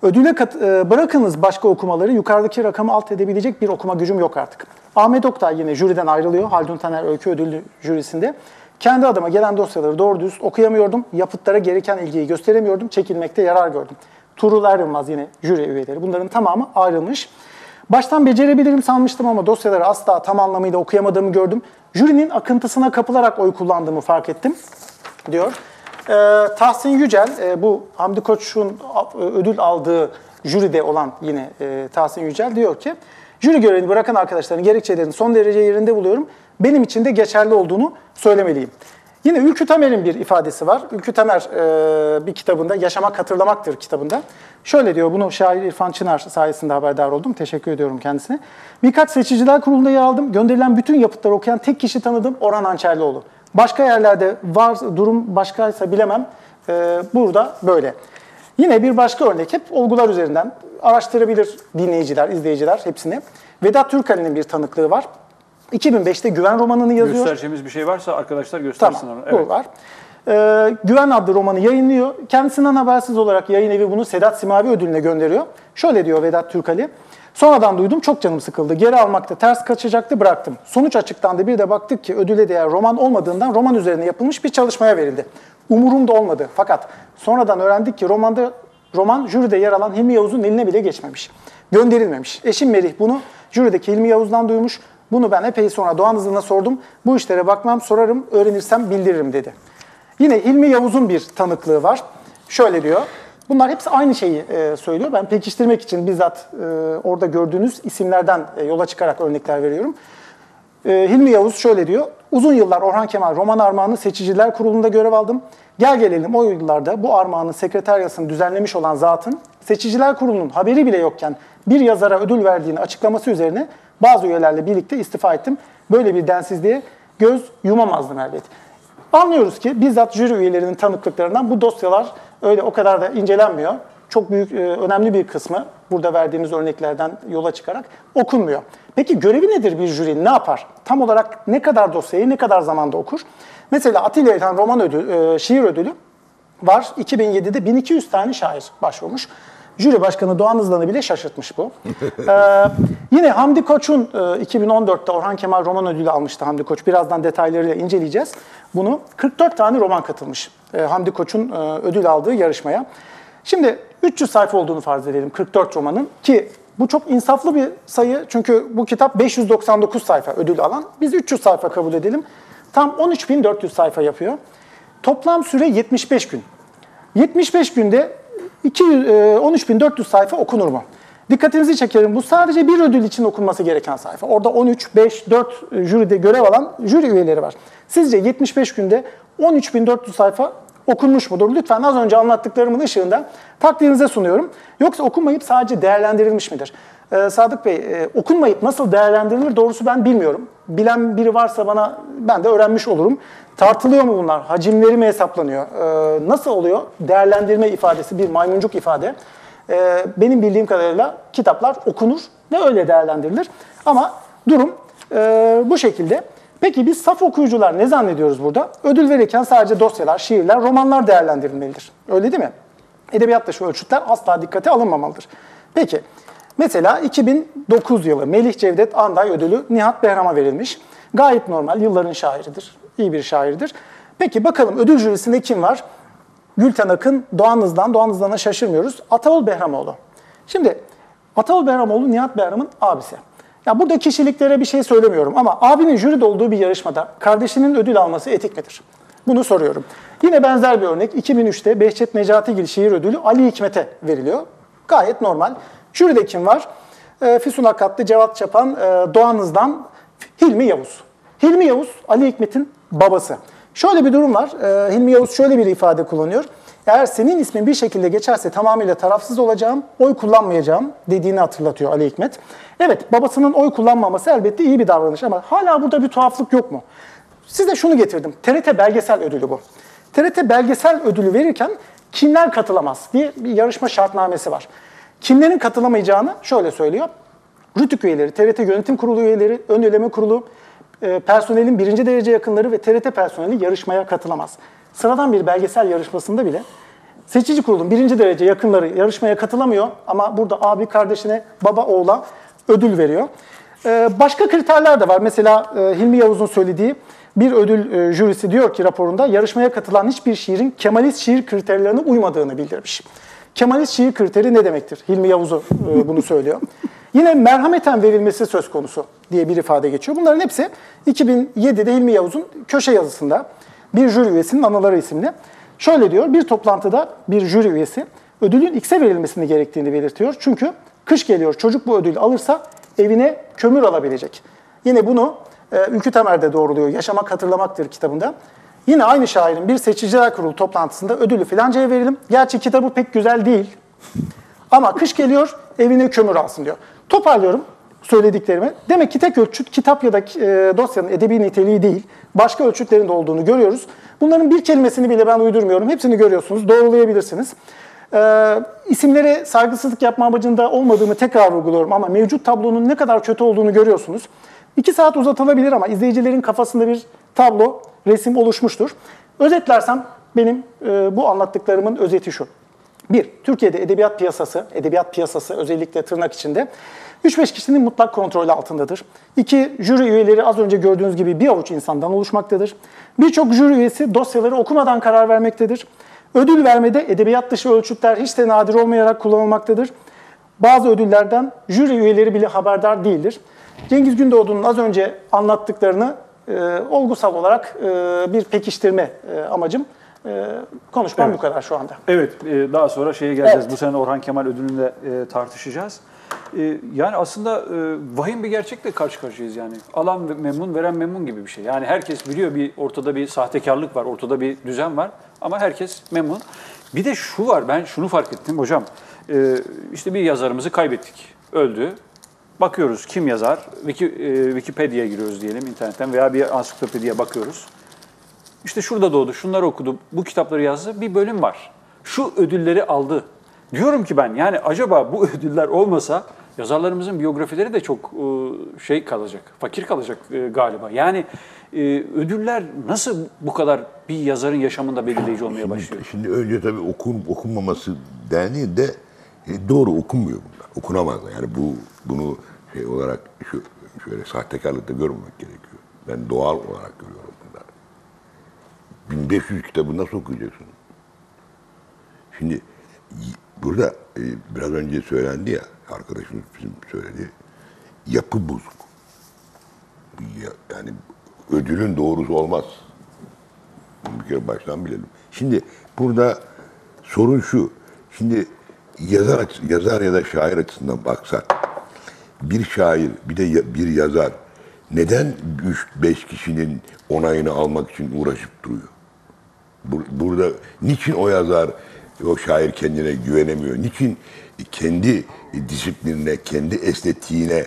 Ödüle kat, e, bırakınız başka okumaları, yukarıdaki rakamı alt edebilecek bir okuma gücüm yok artık. Ahmet Oktay yine jüriden ayrılıyor. Haldun Taner Öykü Ödüllü jürisinde. Kendi adıma gelen dosyaları doğru düz okuyamıyordum. Yapıtlara gereken ilgiyi gösteremiyordum. Çekilmekte yarar gördüm. Tuğrul Ayrılmaz yine jüri üyeleri. Bunların tamamı ayrılmış. Baştan becerebilirim sanmıştım ama dosyaları asla tam anlamıyla okuyamadığımı gördüm. Jürinin akıntısına kapılarak oy kullandığımı fark ettim diyor. Ee, Tahsin Yücel, e, bu Hamdi Koç'un ödül aldığı jüride olan yine e, Tahsin Yücel diyor ki, jüri görevini bırakan arkadaşların gerekçelerini son derece yerinde buluyorum. Benim için de geçerli olduğunu söylemeliyim. Yine Ülkü Tamer'in bir ifadesi var. Ülkü Tamer e, bir kitabında, Yaşamak Hatırlamaktır kitabında. Şöyle diyor, bunu şair İrfan Çınar sayesinde haberdar oldum. Teşekkür ediyorum kendisine. Birkaç seçiciler kurulunda yer aldım. Gönderilen bütün yapıtları okuyan tek kişi tanıdım, Orhan Ançerlioğlu. Başka yerlerde var, durum başkaysa bilemem. E, burada böyle. Yine bir başka örnek hep olgular üzerinden araştırabilir dinleyiciler, izleyiciler hepsini. Vedat Türkali'nin bir tanıklığı var. 2005'te Güven romanını yazıyor. Göstereceğimiz bir şey varsa arkadaşlar göstersin Tamam, onu. Evet. bu var. Ee, Güven adlı romanı yayınlıyor. Kendisinden habersiz olarak yayın evi bunu Sedat Simavi ödülüne gönderiyor. Şöyle diyor Vedat Türkali. Sonradan duydum çok canım sıkıldı. Geri almakta ters kaçacaktı bıraktım. Sonuç açıklandı bir de baktık ki ödüle değer roman olmadığından roman üzerine yapılmış bir çalışmaya verildi. Umurumda olmadı fakat sonradan öğrendik ki romanda roman jüride yer alan Hilmi Yavuz'un eline bile geçmemiş. Gönderilmemiş. Eşim Merih bunu jürideki Hilmi Yavuz'dan duymuş. Bunu ben epey sonra Doğan Hızlı'na sordum. Bu işlere bakmam, sorarım, öğrenirsem bildiririm dedi. Yine Hilmi Yavuz'un bir tanıklığı var. Şöyle diyor. Bunlar hepsi aynı şeyi e, söylüyor. Ben pekiştirmek için bizzat e, orada gördüğünüz isimlerden e, yola çıkarak örnekler veriyorum. E, Hilmi Yavuz şöyle diyor. Uzun yıllar Orhan Kemal Roman Armağanı Seçiciler Kurulu'nda görev aldım. Gel gelelim o yıllarda bu armağanın sekreteryasını düzenlemiş olan zatın Seçiciler Kurulu'nun haberi bile yokken bir yazara ödül verdiğini açıklaması üzerine bazı üyelerle birlikte istifa ettim. Böyle bir densizliğe göz yumamazdım elbet. Anlıyoruz ki bizzat jüri üyelerinin tanıklıklarından bu dosyalar öyle o kadar da incelenmiyor. Çok büyük, e, önemli bir kısmı burada verdiğimiz örneklerden yola çıkarak okunmuyor. Peki görevi nedir bir jüri? Ne yapar? Tam olarak ne kadar dosyayı ne kadar zamanda okur? Mesela Atilla İlhan Roman Ödülü, e, şiir ödülü var. 2007'de 1200 tane şair başvurmuş. Jüri başkanı Doğan Hızlan'ı bile şaşırtmış bu. ee, yine Hamdi Koç'un e, 2014'te Orhan Kemal Roman Ödülü almıştı Hamdi Koç. Birazdan detaylarıyla inceleyeceğiz. Bunu 44 tane roman katılmış e, Hamdi Koç'un e, ödül aldığı yarışmaya. Şimdi 300 sayfa olduğunu farz edelim 44 romanın ki bu çok insaflı bir sayı çünkü bu kitap 599 sayfa ödül alan. Biz 300 sayfa kabul edelim. Tam 13.400 sayfa yapıyor. Toplam süre 75 gün. 75 günde 200, e, 13.400 sayfa okunur mu? Dikkatinizi çekerim bu sadece bir ödül için okunması gereken sayfa. Orada 13, 5, 4 jüride görev alan jüri üyeleri var. Sizce 75 günde 13.400 sayfa okunmuş mudur? Lütfen az önce anlattıklarımın ışığında takdirinize sunuyorum. Yoksa okunmayıp sadece değerlendirilmiş midir? Ee, Sadık Bey, e, okunmayıp nasıl değerlendirilir doğrusu ben bilmiyorum. Bilen biri varsa bana ben de öğrenmiş olurum. Tartılıyor mu bunlar? Hacimleri mi hesaplanıyor? Ee, nasıl oluyor? Değerlendirme ifadesi bir maymuncuk ifade. Ee, benim bildiğim kadarıyla kitaplar okunur ve öyle değerlendirilir. Ama durum e, bu şekilde. Peki biz saf okuyucular ne zannediyoruz burada? Ödül verirken sadece dosyalar, şiirler, romanlar değerlendirilmelidir. Öyle değil mi? Edebiyatta şu ölçütler asla dikkate alınmamalıdır. Peki, mesela 2009 yılı Melih Cevdet Anday Ödülü Nihat Behram'a verilmiş. Gayet normal, yılların şairidir, iyi bir şairdir. Peki bakalım ödül jürisinde kim var? Gülten Akın, Doğan Hızlan, Doğan Hızlan'a şaşırmıyoruz. Ataol Behramoğlu. Şimdi Ataol Behramoğlu Nihat Behram'ın abisi. Ya burada kişiliklere bir şey söylemiyorum ama abinin jüride olduğu bir yarışmada kardeşinin ödül alması etik midir? Bunu soruyorum. Yine benzer bir örnek 2003'te Behçet Necatigil Şiir Ödülü Ali Hikmet'e veriliyor. Gayet normal. Jüride kim var? E, Füsun Akatlı, Cevat Çapan, e, Doğanız'dan Hilmi Yavuz. Hilmi Yavuz, Ali Hikmet'in babası. Şöyle bir durum var. E, Hilmi Yavuz şöyle bir ifade kullanıyor. Eğer senin ismin bir şekilde geçerse tamamıyla tarafsız olacağım, oy kullanmayacağım dediğini hatırlatıyor Ali Hikmet. Evet, babasının oy kullanmaması elbette iyi bir davranış ama hala burada bir tuhaflık yok mu? Size şunu getirdim. TRT belgesel ödülü bu. TRT belgesel ödülü verirken kimler katılamaz diye bir yarışma şartnamesi var. Kimlerin katılamayacağını şöyle söylüyor. Rütük üyeleri, TRT Yönetim Kurulu üyeleri, Ön Eleme Kurulu, e, personelin birinci derece yakınları ve TRT personeli yarışmaya katılamaz. Sıradan bir belgesel yarışmasında bile seçici kurulun birinci derece yakınları yarışmaya katılamıyor ama burada abi kardeşine, baba oğula ödül veriyor. E, başka kriterler de var. Mesela e, Hilmi Yavuz'un söylediği bir ödül jürisi diyor ki raporunda yarışmaya katılan hiçbir şiirin Kemalist şiir kriterlerine uymadığını bildirmiş. Kemalist şiir kriteri ne demektir? Hilmi Yavuz'u bunu söylüyor. Yine merhameten verilmesi söz konusu diye bir ifade geçiyor. Bunların hepsi 2007'de Hilmi Yavuz'un köşe yazısında bir jüri üyesinin anıları isimli. Şöyle diyor, bir toplantıda bir jüri üyesi ödülün X'e verilmesini gerektiğini belirtiyor. Çünkü kış geliyor, çocuk bu ödülü alırsa evine kömür alabilecek. Yine bunu e, Ülkü Temer de doğruluyor, Yaşamak Hatırlamaktır kitabında. Yine aynı şairin bir seçiciler kurulu toplantısında ödülü filancaya verelim. Gerçi kitabı pek güzel değil. Ama kış geliyor evine kömür alsın diyor. Toparlıyorum söylediklerimi. Demek ki tek ölçüt kitap ya da e, dosyanın edebi niteliği değil. Başka ölçütlerin de olduğunu görüyoruz. Bunların bir kelimesini bile ben uydurmuyorum. Hepsini görüyorsunuz. Doğrulayabilirsiniz. E, isimlere saygısızlık yapma amacında olmadığımı tekrar vurguluyorum ama mevcut tablonun ne kadar kötü olduğunu görüyorsunuz. İki saat uzatılabilir ama izleyicilerin kafasında bir tablo, resim oluşmuştur. Özetlersem benim e, bu anlattıklarımın özeti şu. Bir, Türkiye'de edebiyat piyasası, edebiyat piyasası özellikle tırnak içinde 3-5 kişinin mutlak kontrolü altındadır. İki, jüri üyeleri az önce gördüğünüz gibi bir avuç insandan oluşmaktadır. Birçok jüri üyesi dosyaları okumadan karar vermektedir. Ödül vermede edebiyat dışı ölçütler hiç de nadir olmayarak kullanılmaktadır. Bazı ödüllerden jüri üyeleri bile haberdar değildir. Cengiz Gündoğdu'nun az önce anlattıklarını e, olgusal olarak e, bir pekiştirme e, amacım. E, konuşmam Evet. bu kadar şu anda. Evet, e, daha sonra şeye geleceğiz. Evet. Bu sene Orhan Kemal ödülünü de e, tartışacağız. E, yani aslında vahim bir gerçekle karşı karşıyayız yani. Alan memnun, veren memnun gibi bir şey. Yani herkes biliyor bir ortada bir sahtekarlık var, ortada bir düzen var ama herkes memnun. Bir de şu var, ben şunu fark ettim hocam. İşte bir yazarımızı kaybettik, öldü. Bakıyoruz kim yazar, Wiki, Wikipedia'ya giriyoruz diyelim internetten veya bir ansiklopediye bakıyoruz. İşte şurada doğdu, şunları okudu, bu kitapları yazdı, bir bölüm var. Şu ödülleri aldı. Diyorum ki ben yani acaba bu ödüller olmasa yazarlarımızın biyografileri de çok e, şey kalacak, fakir kalacak e, galiba. Yani e, ödüller nasıl bu kadar bir yazarın yaşamında belirleyici olmaya başlıyor? Şimdi önce tabii okun, okunmaması dendiği de e, doğru okunmuyor bunlar. Okunamazlar. Yani bu bunu şey olarak şu, şöyle sahtekarlıkla görmemek gerekiyor. Ben doğal olarak görüyorum bunları. 1500 kitabı nasıl okuyacaksın? Şimdi burada e, biraz önce söylendi ya, arkadaşımız bizim söyledi, yapı bozuk. Ya- Yani ödülün doğrusu olmaz. Bir kere baştan bilelim. Şimdi burada sorun şu. Şimdi yazar, yazar ya da şair açısından baksak bir şair bir de bir yazar neden 3-5 kişinin onayını almak için uğraşıp duruyor? Bur- Burada niçin o yazar, o şair kendine güvenemiyor? Niçin kendi disiplinine, kendi estetiğine,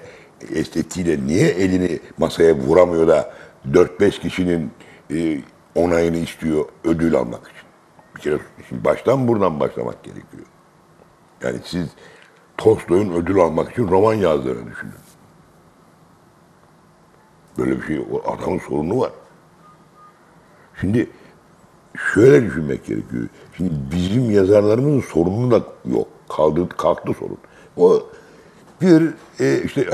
estetiğiyle niye elini masaya vuramıyor da 4-5 kişinin e, onayını istiyor ödül almak için? Bir kere şimdi baştan buradan başlamak gerekiyor. Yani siz Tolstoy'un ödül almak için roman yazdığını düşünün. Böyle bir şey, o adamın sorunu var. Şimdi şöyle düşünmek gerekiyor. Şimdi bizim yazarlarımızın sorunu da yok. Kaldı, kalktı sorun. O bir e, işte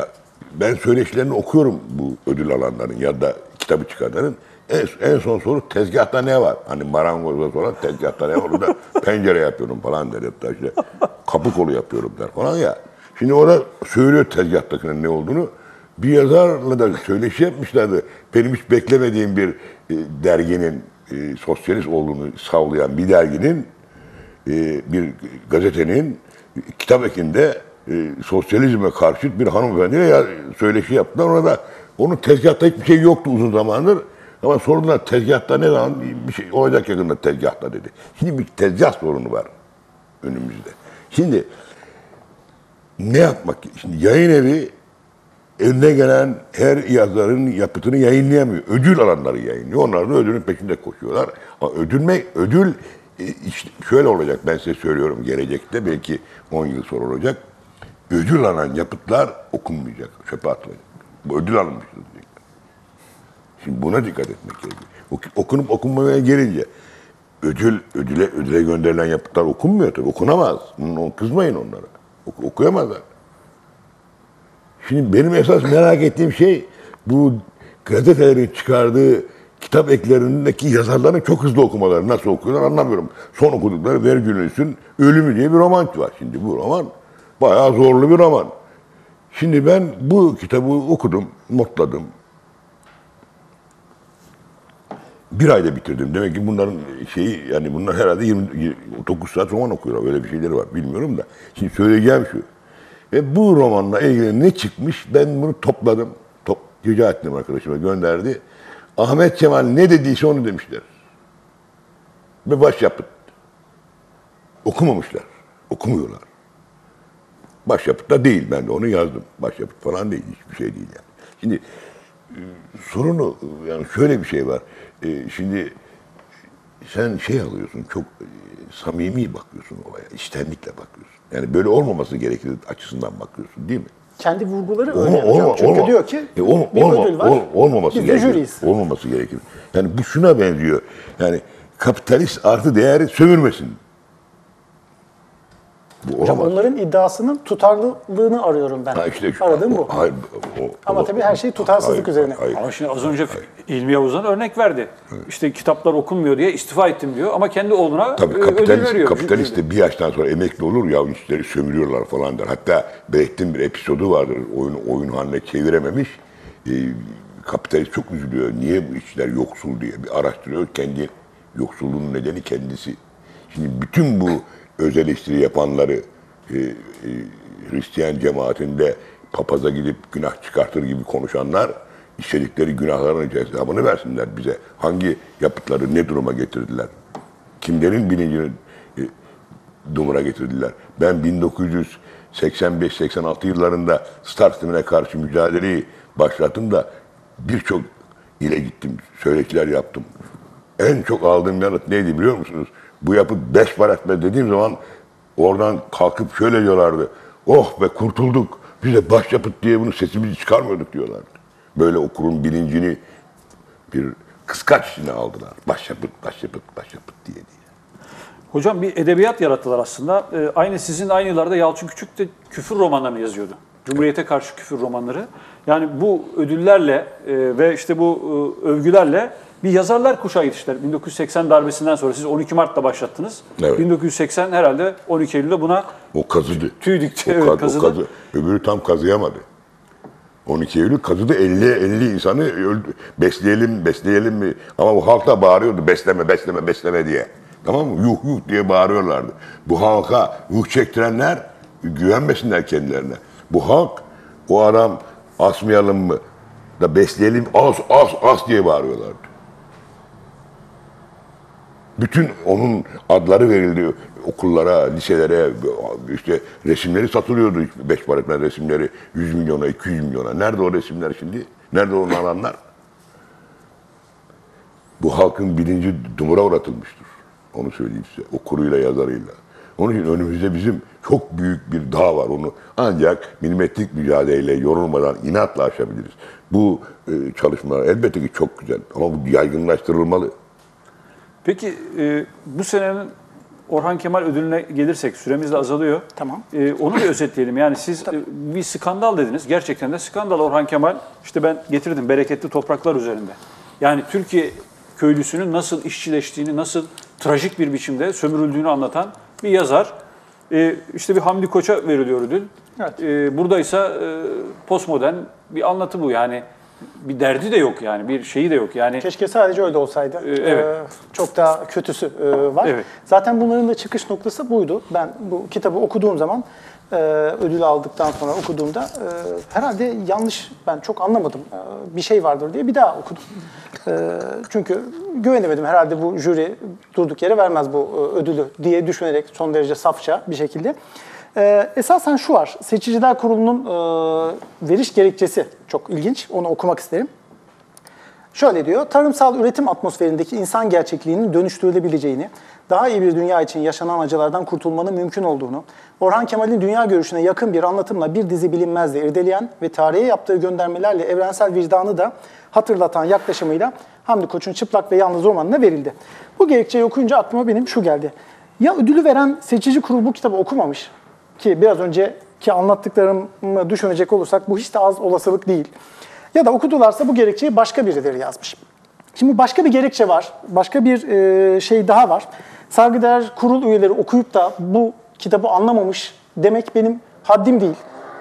ben söyleşilerini okuyorum bu ödül alanların ya da kitabı çıkartanın. En, en son soru tezgahta ne var? Hani marangozda sonra tezgahta ne var? Orada pencere yapıyorum falan der. Hatta işte kapı kolu yapıyorum der falan ya. Şimdi orada söylüyor tezgahtakinin ne olduğunu. Bir yazarla da söyleşi yapmışlardı. Benim hiç beklemediğim bir e, derginin e, sosyalist olduğunu savlayan bir derginin, e, bir gazetenin kitap ekinde e, sosyalizme karşıt bir hanımefendiyle ya, söyleşi yaptılar. Orada onun tezgahta hiçbir şey yoktu uzun zamandır. Ama sordular tezgahta ne zaman bir şey olacak yakında tezgahta dedi. Şimdi bir tezgah sorunu var önümüzde. Şimdi ne yapmak? Şimdi yayın evi önüne gelen her yazarın yapıtını yayınlayamıyor. Ödül alanları yayınlıyor. Onlar da ödülün peşinde koşuyorlar. Ama ödül e, işte şöyle olacak ben size söylüyorum gelecekte belki 10 yıl sonra olacak. Ödül alan yapıtlar okunmayacak, çöpe atılacak. Bu ödül alınmıştır diyecekler. Şimdi buna dikkat etmek gerekiyor. Ok- Okunup okunmamaya gelince ödül ödüle ödüle gönderilen yapıtlar okunmuyor tabii. Okunamaz. Kızmayın onlara. Oku- okuyamazlar. Şimdi benim esas merak ettiğim şey bu gazetelerin çıkardığı kitap eklerindeki yazarların çok hızlı okumaları. Nasıl okuyorlar anlamıyorum. Son okudukları Vergülüs'ün Ölümü diye bir roman var. Şimdi bu roman bayağı zorlu bir roman. Şimdi ben bu kitabı okudum, notladım. Bir ayda bitirdim. Demek ki bunların şeyi yani bunlar herhalde 20, 9 saat roman okuyorlar. Öyle bir şeyleri var. Bilmiyorum da. Şimdi söyleyeceğim şu. Ve bu romanla ilgili ne çıkmış ben bunu topladım. Top, rica ettim arkadaşıma gönderdi. Ahmet Kemal ne dediyse onu demişler. Ve başyapıt. Okumamışlar. Okumuyorlar. Başyapıt da değil. Ben de onu yazdım. Başyapıt falan değil. Hiçbir şey değil yani. Şimdi e, sorunu yani şöyle bir şey var. E, şimdi sen şey alıyorsun çok e, samimi bakıyorsun olaya. içtenlikle bakıyorsun. Yani böyle olmaması gerekir açısından bakıyorsun değil mi? Kendi vurguları öyle Olma, hocam. olma, Çünkü olma. diyor ki E, olma- bir olma- ödül var. ol- olmaması biz gerekir. jüriyiz. Olmaması gerekir. Yani bu şuna benziyor. Yani kapitalist artı değeri sömürmesin. Bu Hocam olamaz. onların iddiasının tutarlılığını arıyorum ben. Ha işte Aradığım bu. Hayır, o- Ama o- tabii her şey tutarsızlık hayır, üzerine. hayır. Ama şimdi az önce İlmi Yavuz'dan örnek verdi. İşte kitaplar okunmuyor diye istifa ettim diyor ama kendi oğluna Tabii e, ödül kapitalist, veriyor. kapitalist de bir yaştan sonra emekli olur ya işleri sömürüyorlar falan der. Hatta Brecht'in bir episodu vardır. Oyun oyun haline çevirememiş. Ee, kapitalist çok üzülüyor. Niye bu işçiler yoksul diye bir araştırıyor. Kendi yoksulluğun nedeni kendisi. Şimdi bütün bu öz eleştiri yapanları e, e, Hristiyan cemaatinde papaza gidip günah çıkartır gibi konuşanlar işledikleri günahların hesabını versinler bize. Hangi yapıtları ne duruma getirdiler? Kimlerin bilincini e, dumura getirdiler? Ben 1985-86 yıllarında Star sistemine karşı mücadeleyi başlattım da birçok ile gittim, söyleşiler yaptım. En çok aldığım yanıt neydi biliyor musunuz? Bu yapıt beş para etmez dediğim zaman oradan kalkıp şöyle diyorlardı. Oh be kurtulduk. Biz de başyapıt diye bunu sesimizi çıkarmıyorduk diyorlardı. Böyle okurun bilincini bir kıskaç içine aldılar. Başyapıt, başyapıt, başyapıt diye diye. Hocam bir edebiyat yarattılar aslında. E, aynı sizin aynı yıllarda Yalçın Küçük de küfür romanlarını yazıyordu. Cumhuriyete karşı küfür romanları. Yani bu ödüllerle e, ve işte bu e, övgülerle bir yazarlar kuşağı yetiştiler. 1980 darbesinden sonra siz 12 Mart'ta başlattınız. Evet. 1980 herhalde 12 Eylül'de buna O kazıdı. tüy dikti. O, evet, kaz- o kazıdı. kazı. Öbürü tam kazıyamadı. 12 Eylül kazıdı 50 50 insanı öldü. Besleyelim, besleyelim mi? Ama bu halk da bağırıyordu besleme, besleme, besleme diye. Tamam mı? Yuh yuh diye bağırıyorlardı. Bu halka yuh çektirenler güvenmesinler kendilerine. Bu halk o adam asmayalım mı? Da besleyelim as as as diye bağırıyorlardı. Bütün onun adları verildi okullara, liselere, işte resimleri satılıyordu. Beş para etmez resimleri 100 milyona, 200 milyona. Nerede o resimler şimdi? Nerede onu alanlar? Bu halkın bilinci dumura uğratılmıştır. Onu söyleyeyim size. Okuruyla, yazarıyla. Onun için önümüzde bizim çok büyük bir dağ var. Onu ancak milimetrik mücadeleyle yorulmadan inatla aşabiliriz. Bu e, çalışmalar elbette ki çok güzel ama bu yaygınlaştırılmalı. Peki e, bu senenin Orhan Kemal ödülüne gelirsek süremiz de azalıyor. Tamam. E, onu bir özetleyelim. Yani siz e, bir skandal dediniz. Gerçekten de skandal Orhan Kemal. İşte ben getirdim bereketli topraklar üzerinde. Yani Türkiye köylüsünün nasıl işçileştiğini, nasıl trajik bir biçimde sömürüldüğünü anlatan bir yazar. E, işte bir Hamdi Koç'a veriliyor ödül. Evet. E, burada ise e, postmodern bir anlatı bu. Yani bir derdi de yok yani. Bir şeyi de yok. Yani Keşke sadece öyle olsaydı. Ee, evet. Ee, çok daha kötüsü e, var. Evet. Zaten bunların da çıkış noktası buydu. Ben bu kitabı okuduğum zaman, e, ödül aldıktan sonra okuduğumda e, herhalde yanlış, ben çok anlamadım. E, bir şey vardır diye bir daha okudum. E, çünkü güvenemedim. Herhalde bu jüri durduk yere vermez bu e, ödülü diye düşünerek son derece safça bir şekilde. E, esasen şu var, Seçiciler Kurulu'nun e, veriş gerekçesi çok ilginç. Onu okumak isterim. Şöyle diyor, tarımsal üretim atmosferindeki insan gerçekliğinin dönüştürülebileceğini, daha iyi bir dünya için yaşanan acılardan kurtulmanın mümkün olduğunu, Orhan Kemal'in dünya görüşüne yakın bir anlatımla bir dizi bilinmezle irdeleyen ve tarihe yaptığı göndermelerle evrensel vicdanı da hatırlatan yaklaşımıyla Hamdi Koç'un çıplak ve yalnız romanına verildi. Bu gerekçeyi okuyunca aklıma benim şu geldi. Ya ödülü veren seçici kurul bu kitabı okumamış ki biraz önceki anlattıklarımı düşünecek olursak bu hiç de az olasılık değil. Ya da okudularsa bu gerekçeyi başka birileri yazmış. Şimdi başka bir gerekçe var, başka bir e, şey daha var. Saygıdeğer kurul üyeleri okuyup da bu kitabı anlamamış demek benim haddim değil.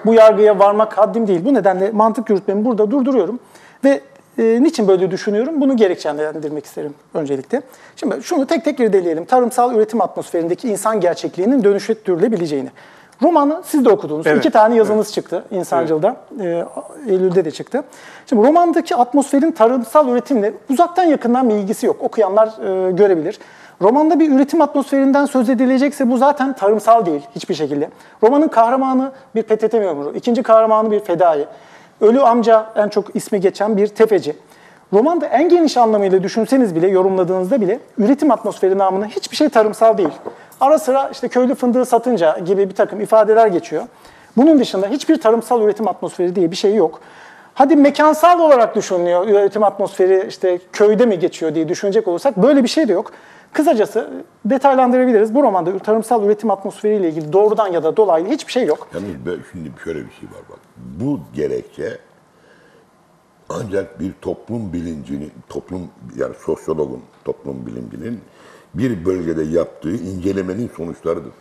Bu yargıya varmak haddim değil. Bu nedenle mantık yürütmemi burada durduruyorum. Ve e, niçin böyle düşünüyorum? Bunu gerekçelendirmek isterim öncelikle. Şimdi şunu tek tek irdeleyelim. Tarımsal üretim atmosferindeki insan gerçekliğinin dönüştürülebileceğini. Romanı siz de okudunuz. Evet. İki tane yazınız çıktı İnsancıl'da. Ee, Eylül'de de çıktı. Şimdi romandaki atmosferin tarımsal üretimle uzaktan yakından bir ilgisi yok. Okuyanlar e, görebilir. Romanda bir üretim atmosferinden söz edilecekse bu zaten tarımsal değil hiçbir şekilde. Romanın kahramanı bir PTT memuru, ikinci kahramanı bir fedai. Ölü amca en çok ismi geçen bir tefeci. Romanda en geniş anlamıyla düşünseniz bile, yorumladığınızda bile üretim atmosferi namına hiçbir şey tarımsal değil. Ara sıra işte köylü fındığı satınca gibi bir takım ifadeler geçiyor. Bunun dışında hiçbir tarımsal üretim atmosferi diye bir şey yok. Hadi mekansal olarak düşünülüyor üretim atmosferi işte köyde mi geçiyor diye düşünecek olursak böyle bir şey de yok. Kısacası detaylandırabiliriz. Bu romanda tarımsal üretim atmosferiyle ilgili doğrudan ya da dolaylı hiçbir şey yok. Yalnız ben- şimdi şöyle bir şey var bak. Bu gerekçe ancak bir toplum bilincini, toplum yani sosyologun, toplum bilimcinin bir bölgede yaptığı incelemenin sonuçlarıdır.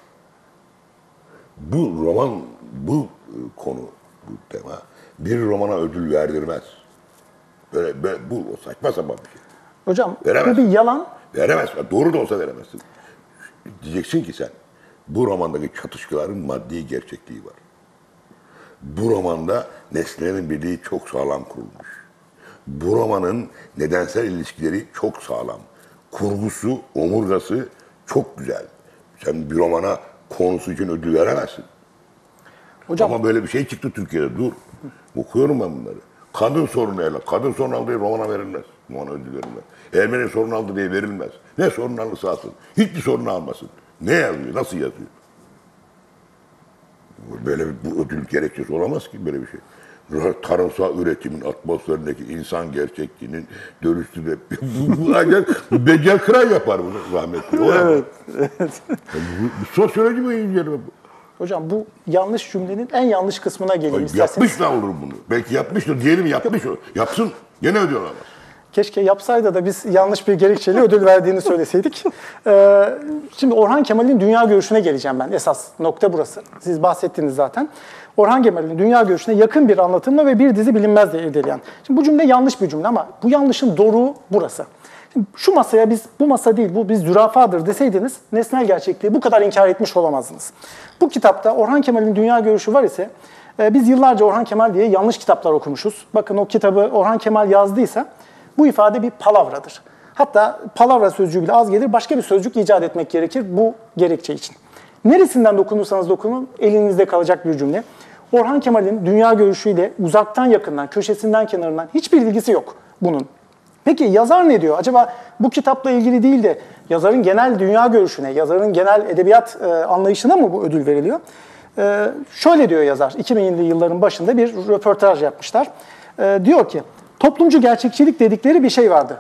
Bu roman, bu e, konu, bu tema bir romana ödül verdirmez. Böyle, böyle bu saçma sapan bir şey. Hocam Veremez. bu bir yalan. Veremez. Doğru da olsa veremezsin. Diyeceksin ki sen, bu romandaki çatışmaların maddi gerçekliği var. Bu romanda nesnelerin birliği çok sağlam kurulmuş. Bu romanın nedensel ilişkileri çok sağlam. Kurgusu, omurgası çok güzel. Sen bir romana konusu için ödül veremezsin. Hocam Ama böyle bir şey çıktı Türkiye'de. Dur. Okuyorum ben bunları. Kadın sorunu ele. Kadın sorunu aldı diye romana verilmez. Romana ödül verilmez. Ermeni sorunu aldı diye verilmez. Ne sorun alırsa alsın. Hiçbir sorunu almasın. Ne yazıyor? Nasıl yazıyor? Böyle bir bu ödül gerekçesi olamaz ki böyle bir şey. Tarımsal üretimin atmosferindeki insan gerçekliğinin dönüştüğünde bu, bu ancak Becel Kıray yapar bunu rahmetli. O evet, evet. Bu, bu sosyoloji mi inceleme bu? hocam bu yanlış cümlenin en yanlış kısmına geleyim isterseniz. Yapmış da olur bunu. Belki yapmıştır. Diyelim yapmış. Yapsın. Gene ödül alamaz. Keşke yapsaydı da biz yanlış bir gerekçeyle ödül verdiğini söyleseydik. Ee, şimdi Orhan Kemal'in dünya görüşüne geleceğim ben. Esas nokta burası. Siz bahsettiniz zaten. Orhan Kemal'in dünya görüşüne yakın bir anlatımla ve bir dizi bilinmezle irdeleyen. Şimdi bu cümle yanlış bir cümle ama bu yanlışın doruğu burası. Şimdi şu masaya biz, bu masa değil, bu biz zürafadır deseydiniz nesnel gerçekliği bu kadar inkar etmiş olamazdınız. Bu kitapta Orhan Kemal'in dünya görüşü var ise e, biz yıllarca Orhan Kemal diye yanlış kitaplar okumuşuz. Bakın o kitabı Orhan Kemal yazdıysa bu ifade bir palavradır. Hatta palavra sözcüğü bile az gelir, başka bir sözcük icat etmek gerekir bu gerekçe için. Neresinden dokunursanız dokunun elinizde kalacak bir cümle. Orhan Kemal'in dünya görüşüyle uzaktan yakından, köşesinden kenarından hiçbir ilgisi yok bunun. Peki yazar ne diyor? Acaba bu kitapla ilgili değil de yazarın genel dünya görüşüne, yazarın genel edebiyat e, anlayışına mı bu ödül veriliyor? E, şöyle diyor yazar, 2000'li yılların başında bir röportaj yapmışlar. E, diyor ki, toplumcu gerçekçilik dedikleri bir şey vardı.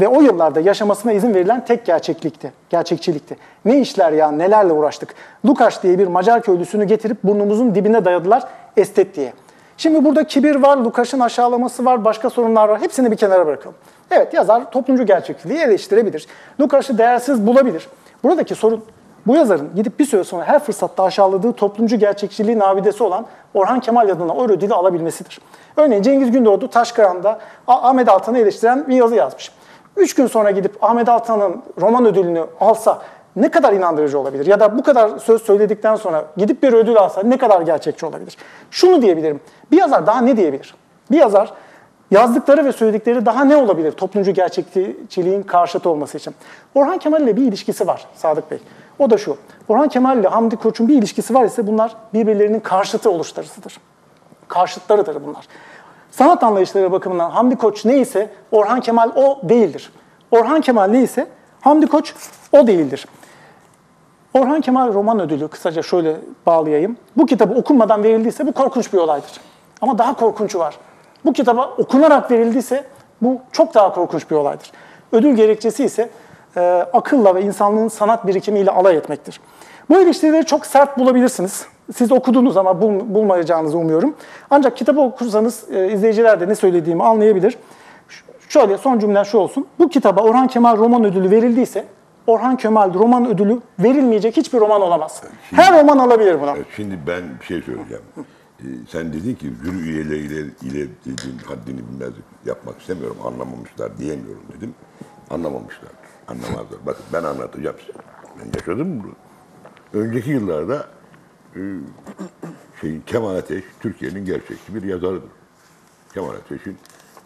Ve o yıllarda yaşamasına izin verilen tek gerçeklikti, gerçekçilikti. Ne işler ya, nelerle uğraştık. Lukaş diye bir Macar köylüsünü getirip burnumuzun dibine dayadılar estet diye. Şimdi burada kibir var, Lukaş'ın aşağılaması var, başka sorunlar var. Hepsini bir kenara bırakalım. Evet yazar toplumcu gerçekçiliği eleştirebilir. Lukaş'ı değersiz bulabilir. Buradaki sorun bu yazarın gidip bir süre sonra her fırsatta aşağıladığı toplumcu gerçekçiliğin abidesi olan Orhan Kemal adına o ödülü alabilmesidir. Örneğin Cengiz Gündoğdu Taşkıran'da Ah- Ahmet Altan'ı eleştiren bir yazı yazmış. Üç gün sonra gidip Ahmet Altan'ın roman ödülünü alsa ne kadar inandırıcı olabilir? Ya da bu kadar söz söyledikten sonra gidip bir ödül alsa ne kadar gerçekçi olabilir? Şunu diyebilirim. Bir yazar daha ne diyebilir? Bir yazar yazdıkları ve söyledikleri daha ne olabilir toplumcu gerçekçiliğin karşıtı olması için? Orhan Kemal ile bir ilişkisi var Sadık Bey. O da şu. Orhan Kemal ile Hamdi Koç'un bir ilişkisi var ise bunlar birbirlerinin karşıtı oluşturusıdır. Karşıtlarıdır bunlar. Sanat anlayışları bakımından Hamdi Koç neyse Orhan Kemal o değildir. Orhan Kemal neyse Hamdi Koç o değildir. Orhan Kemal roman ödülü kısaca şöyle bağlayayım. Bu kitabı okunmadan verildiyse bu korkunç bir olaydır. Ama daha korkuncu var. Bu kitaba okunarak verildiyse bu çok daha korkunç bir olaydır. Ödül gerekçesi ise e, akılla ve insanlığın sanat birikimiyle alay etmektir. Bu eleştirileri çok sert bulabilirsiniz. Siz okudunuz ama bul, bulmayacağınızı umuyorum. Ancak kitabı okursanız e, izleyiciler de ne söylediğimi anlayabilir. Ş- Şöyle son cümlem şu olsun. Bu kitaba Orhan Kemal roman ödülü verildiyse Orhan Kemal roman ödülü verilmeyecek hiçbir roman olamaz. Her roman alabilir buna. Şimdi ben bir şey söyleyeceğim. Ee, sen dedin ki jüri üyeleriyle ile dediğin haddini bilmezlik yapmak istemiyorum, anlamamışlar diyemiyorum dedim. Anlamamışlar, anlamazlar. Bakın ben anlatacağım size. Ben yaşadım bunu. Önceki yıllarda e, şeyin, Kemal Ateş Türkiye'nin gerçekçi bir yazarıdır. Kemal Ateş'in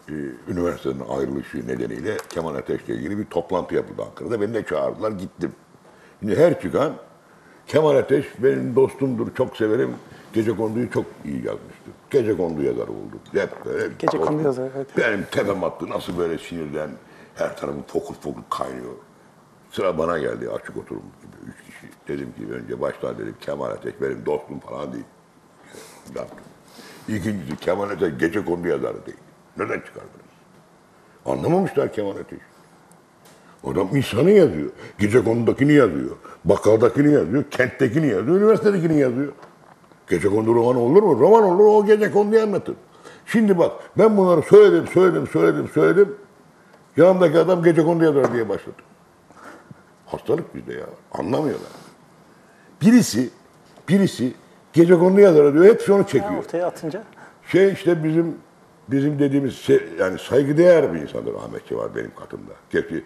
e, üniversiteden ayrılışı nedeniyle Kemal Ateş'le ilgili bir toplantı yapıldı Ankara'da. Beni de çağırdılar, gittim. Şimdi her çıkan Kemal Ateş benim dostumdur, çok severim. Gece Kondu'yu çok iyi yazmıştı. Gece Kondu yazarı oldu. Hep böyle. Gecekondu yazarı, evet. Benim tepem attı. Nasıl böyle sinirden her tarafım fokur fokur kaynıyor. Sıra bana geldi açık oturum gibi. Üç kişi. Dedim ki önce baştan dedim Kemal Ateş benim dostum falan değil. Yaptım. İkincisi Kemal Ateş gece kondu yazarı değil. Neden çıkardınız? Anlamamışlar Kemal Ateş. Adam insanı yazıyor. Gece konudakini yazıyor. Bakkaldakini yazıyor. Kenttekini yazıyor. Üniversitedekini yazıyor. Gece kondu roman olur mu? Roman olur o gece konuyu anlatır. Şimdi bak ben bunları söyledim, söyledim, söyledim, söyledim. Yanımdaki adam gece kondu yazar diye başladı. Hastalık bizde ya. Anlamıyorlar. Birisi, birisi gece kondu yazar diyor. Hepsi onu çekiyor. Ortaya atınca. Şey işte bizim bizim dediğimiz şey, yani saygıdeğer bir insandır Ahmet Cemal benim katımda. Gerçi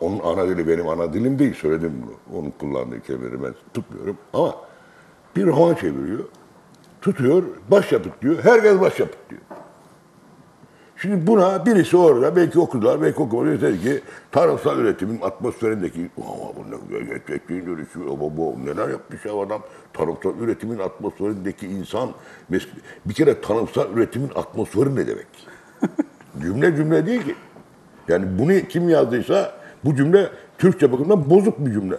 onun ana dili benim ana dilim değil söyledim bunu. Onun kullandığı kelimeleri ben tutmuyorum ama bir roman çeviriyor. Tutuyor, başyapıt diyor. Herkes başyapıt diyor. Şimdi buna birisi orada belki okudular, belki okumadılar. Dedi ki tarımsal üretimin atmosferindeki "Aa, bu ne gerçekliğin dönüşü, bu, bu neler yapmış ya adam. Tarımsal üretimin atmosferindeki insan bir kere tarımsal üretimin atmosferi ne demek? cümle cümle değil ki. Yani bunu kim yazdıysa bu cümle Türkçe bakımından bozuk bir cümle.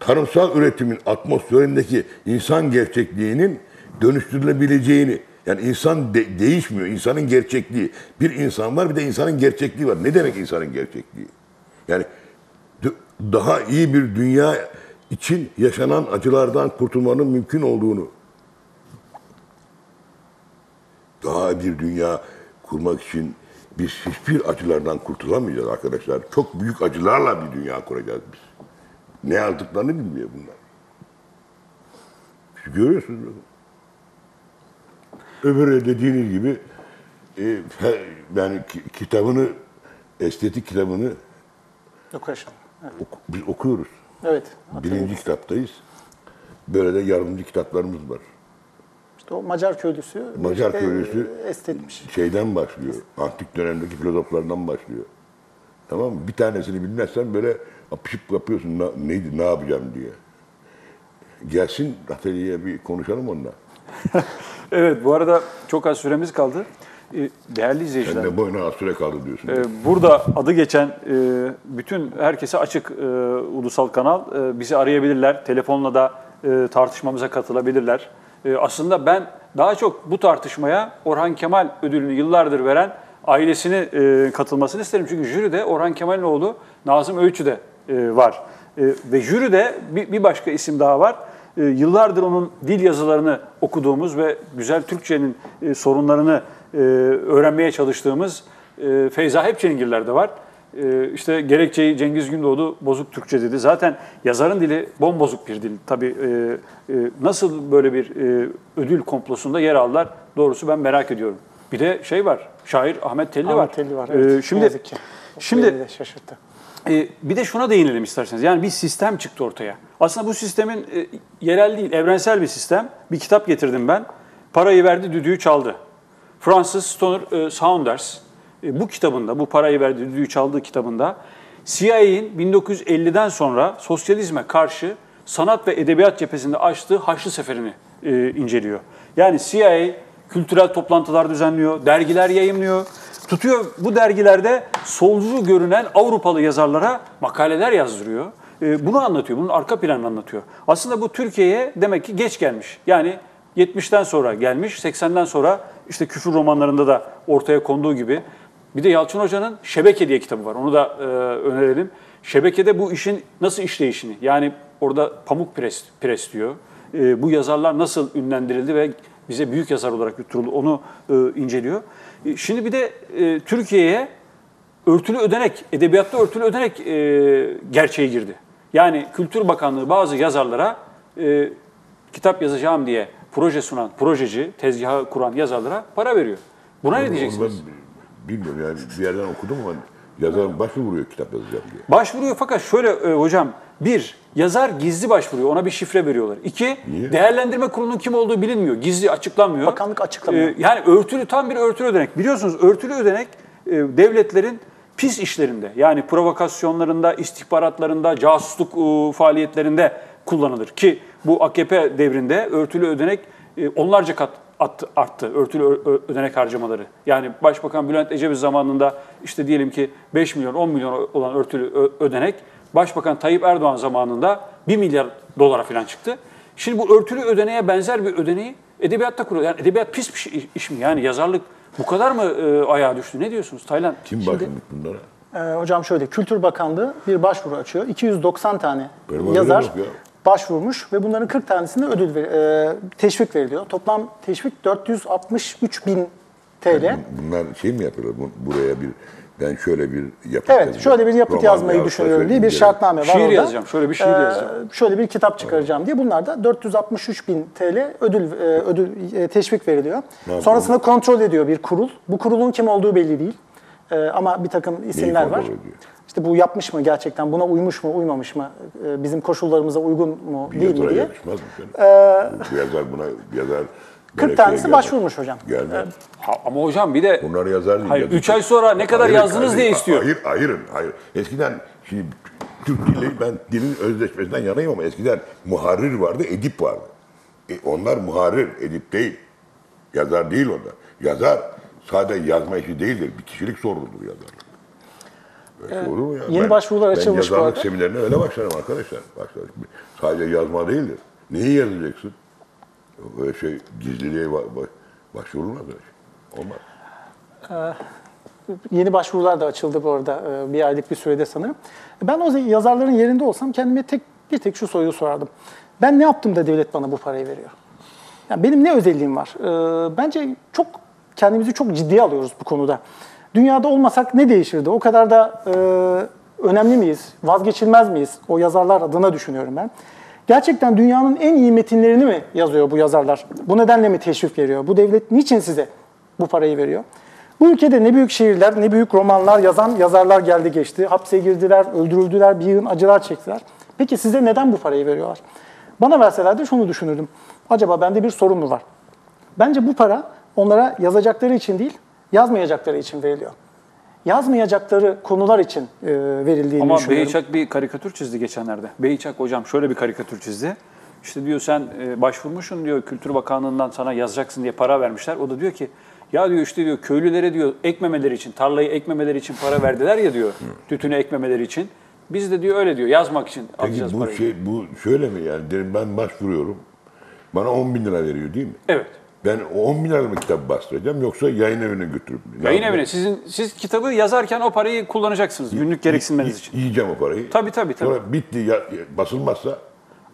Tarımsal üretimin atmosferindeki insan gerçekliğinin dönüştürülebileceğini, yani insan de- değişmiyor, insanın gerçekliği. Bir insan var bir de insanın gerçekliği var. Ne demek insanın gerçekliği? Yani daha iyi bir dünya için yaşanan acılardan kurtulmanın mümkün olduğunu, daha bir dünya kurmak için biz hiçbir acılardan kurtulamayacağız arkadaşlar. Çok büyük acılarla bir dünya kuracağız biz. Ne yazdıklarını bilmiyor bunlar. Siz görüyorsunuz. Öbürü dediğiniz gibi e, yani ki- kitabını, estetik kitabını aşağı. Evet. oku- biz okuyoruz. evet. Birinci kitaptayız. Böyle de yardımcı kitaplarımız var. İşte o Macar köylüsü. Macar işte, köylüsü e, estetmiş. şeyden başlıyor. Antik dönemdeki filozoflardan başlıyor. Tamam mı? Bir tanesini bilmezsen böyle apışıp yapıyorsun na- neydi, ne yapacağım diye. Gelsin atölyeye bir konuşalım onunla. Evet bu arada çok az süremiz kaldı. Ee, Değerli izleyiciler. Sen de boyuna az süre kaldı diyorsun. Ee, Burada adı geçen e, bütün herkese açık e, ulusal kanal e, bizi arayabilirler. Telefonla da tartışmamıza katılabilirler. Aslında ben daha çok bu tartışmaya Orhan Kemal ödülünü yıllardır veren ailesini katılmasını isterim. Çünkü jüride Orhan Kemal'in oğlu Nazım Öğütçü de var. Ve jüride bir başka isim daha var. E, Yıllardır onun dil yazılarını okuduğumuz ve güzel Türkçenin e, sorunlarını e, öğrenmeye çalıştığımız e, Feyza Hepçengiller de var. e, işte gerekçeyi Cengiz Gündoğdu bozuk Türkçe dedi. Zaten yazarın dili bombozuk bir dil. Tabii e, e, nasıl böyle bir e, ödül komplosunda yer aldılar doğrusu ben merak ediyorum. Bir de şey var, şair Ahmet Telli var. Ahmet Telli var. Evet. Ne şimdi yazık ki. şimdi Beni de şaşırttı. E, bir de şuna değinelim isterseniz. Yani bir sistem çıktı ortaya. Aslında bu sistemin e, yerel değil, evrensel bir sistem. Bir kitap getirdim ben. Parayı verdi, düdüğü çaldı. Francis Stoner e, Saunders e, bu kitabında, bu parayı verdi, düdüğü çaldığı kitabında CIA'in 1950'den sonra sosyalizme karşı sanat ve edebiyat cephesinde açtığı Haçlı Seferi'ni e, inceliyor. Yani CIA kültürel toplantılar düzenliyor, dergiler yayımlıyor. Tutuyor bu dergilerde solcu görünen Avrupalı yazarlara makaleler yazdırıyor. E, bunu anlatıyor, bunun arka planını anlatıyor. Aslında bu Türkiye'ye demek ki geç gelmiş. Yani 70'ten sonra gelmiş, 80'den sonra işte küfür romanlarında da ortaya konduğu gibi. Bir de Yalçın Hoca'nın Şebeke diye kitabı var. Onu da e, önerelim. Şebekede bu işin nasıl işleyişini, yani orada pamuk pres, pres diyor. E, bu yazarlar nasıl ünlendirildi ve bize büyük yazar olarak yutturuldu onu e, inceliyor. E, şimdi bir de e, Türkiye'ye örtülü ödenek, edebiyatta örtülü ödenek e, gerçeği girdi. Yani Kültür Bakanlığı bazı yazarlara e, kitap yazacağım diye proje sunan, projeci, tezgahı kuran yazarlara para veriyor. Buna ne diyeceksiniz? ben bilmiyorum yani bir yerden okudum ama yazar başvuruyor kitap yazacağım diye. Başvuruyor fakat şöyle e, hocam, bir, yazar gizli başvuruyor, ona bir şifre veriyorlar. İki, Niye? değerlendirme kurulunun kim olduğu bilinmiyor, gizli açıklanmıyor. Bakanlık açıklamıyor. E, yani örtülü, tam bir örtülü ödenek. Biliyorsunuz örtülü ödenek e, devletlerin pis işlerinde, yani provokasyonlarında, istihbaratlarında, casusluk e, faaliyetlerinde kullanılır. Ki bu AKP devrinde örtülü ödenek e, onlarca kat attı, arttı örtülü ödenek harcamaları. Yani Başbakan Bülent Ecevit zamanında işte diyelim ki 5 milyon 10 milyon olan örtülü ödenek Başbakan Tayyip Erdoğan zamanında 1 milyar dolara falan çıktı. Şimdi bu örtülü ödeneğe benzer bir ödeneği edebiyatta kuruyor. Yani edebiyat pis bir şey- iş mi? Yani yazarlık bu kadar mı e, ayağa düştü? Ne diyorsunuz Taylan? Kim başvurmuş bunlara? Ee, hocam şöyle, Kültür Bakanlığı bir başvuru açıyor. 290 tane Benim yazar ya. Başvurmuş ve bunların 40 tanesine ödül ver- e, teşvik veriliyor. Toplam teşvik 463 bin TL. Bunlar şey mi yapıyorlar? Bu- Buraya bir ben şöyle bir yapıt Evet, yazacağım. şöyle bir yapıt Roman yazmayı düşünüyorum diye bir şartname var Şiir orada. yazacağım, şöyle bir şiir Ee, yazacağım. Şöyle bir kitap çıkaracağım diye. Bunlar da 463 bin TL ödül, e, ödül e, teşvik veriliyor. yapıyor? Sonrasında kontrol ediyor bir kurul. Bu kurulun kim olduğu belli değil. Ee, ama bir takım isimler var. ediyor? İşte bu yapmış mı gerçekten, buna uymuş mu, uymamış mı, e, bizim koşullarımıza uygun mu, Bir değil mi diye. yakışmaz mı canım? Bu yazar buna yazar. 40 gerekçeye tanesi gelmez. başvurmuş hocam. Gelmez. Ha, ama hocam bir de Bunlar yazar değil. Hayır, yazar. üç ay sonra ne kadar Hayır, yazdınız hayır, diye istiyor. Hayır, hayır, hayır. Eskiden şimdi Türk dili ben dilin özdeşmesinden yanayım ama eskiden muharrir vardı, edip vardı. E, onlar muharrir, edip değil. Yazar değil onlar. Yazar sadece yazma işi değildir. Bir kişilik sorunudur yazarlık. Şey olur mu ya? yeni başvurular açılmış bu Ben yazarlık arada. seminerine öyle başlarım arkadaşlar. Başlarım. Sadece yazma değildir. Neyi yazacaksın? Böyle şey gizliliğe ba- ba- başvurulmaz öyle şey. Olmaz. Yeni başvurular da açıldı bu arada e, bir aylık bir sürede sanırım. Ben o yazarların yerinde olsam kendime tek bir tek şu soruyu sorardım. Ben ne yaptım da devlet bana bu parayı veriyor? Yani benim ne özelliğim var? E, Bence çok kendimizi çok ciddiye alıyoruz bu konuda. Dünyada olmasak ne değişirdi? O kadar da e, önemli miyiz? Vazgeçilmez miyiz? O yazarlar adına düşünüyorum ben. Gerçekten dünyanın en iyi metinlerini mi yazıyor bu yazarlar? Bu nedenle mi teşvik veriyor? Bu devlet niçin size bu parayı veriyor? Bu ülkede ne büyük şiirler, ne büyük romanlar yazan yazarlar geldi geçti. Hapse girdiler, öldürüldüler, bir yığın acılar çektiler. Peki size neden bu parayı veriyorlar? Bana verselerdi şunu düşünürdüm. Acaba bende bir sorun mu var? Bence bu para onlara yazacakları için değil, yazmayacakları için veriliyor. Yazmayacakları konular için e, verildiğini Ama düşünüyorum. Beyçak bir karikatür çizdi geçenlerde. Beyçak hocam şöyle bir karikatür çizdi. İşte diyor sen e, başvurmuşsun diyor Kültür Bakanlığı'ndan sana yazacaksın diye para vermişler. O da diyor ki ya diyor işte diyor köylülere diyor ekmemeleri için, tarlayı ekmemeleri için para verdiler ya diyor. Tütünü ekmemeleri için. Biz de diyor öyle diyor yazmak için alacağız Peki bu parayı. şey bu şöyle mi yani derim ben başvuruyorum. Bana 10 bin lira veriyor değil mi? Evet. Ben o 10 bin liralık kitabı bastıracağım yoksa yayın evine götürüp. Yayın evine sizin siz kitabı yazarken o parayı kullanacaksınız günlük gereksinmeniz için. Yiyeceğim o parayı. Tabii tabii tabii. Sonra bitti ya, basılmazsa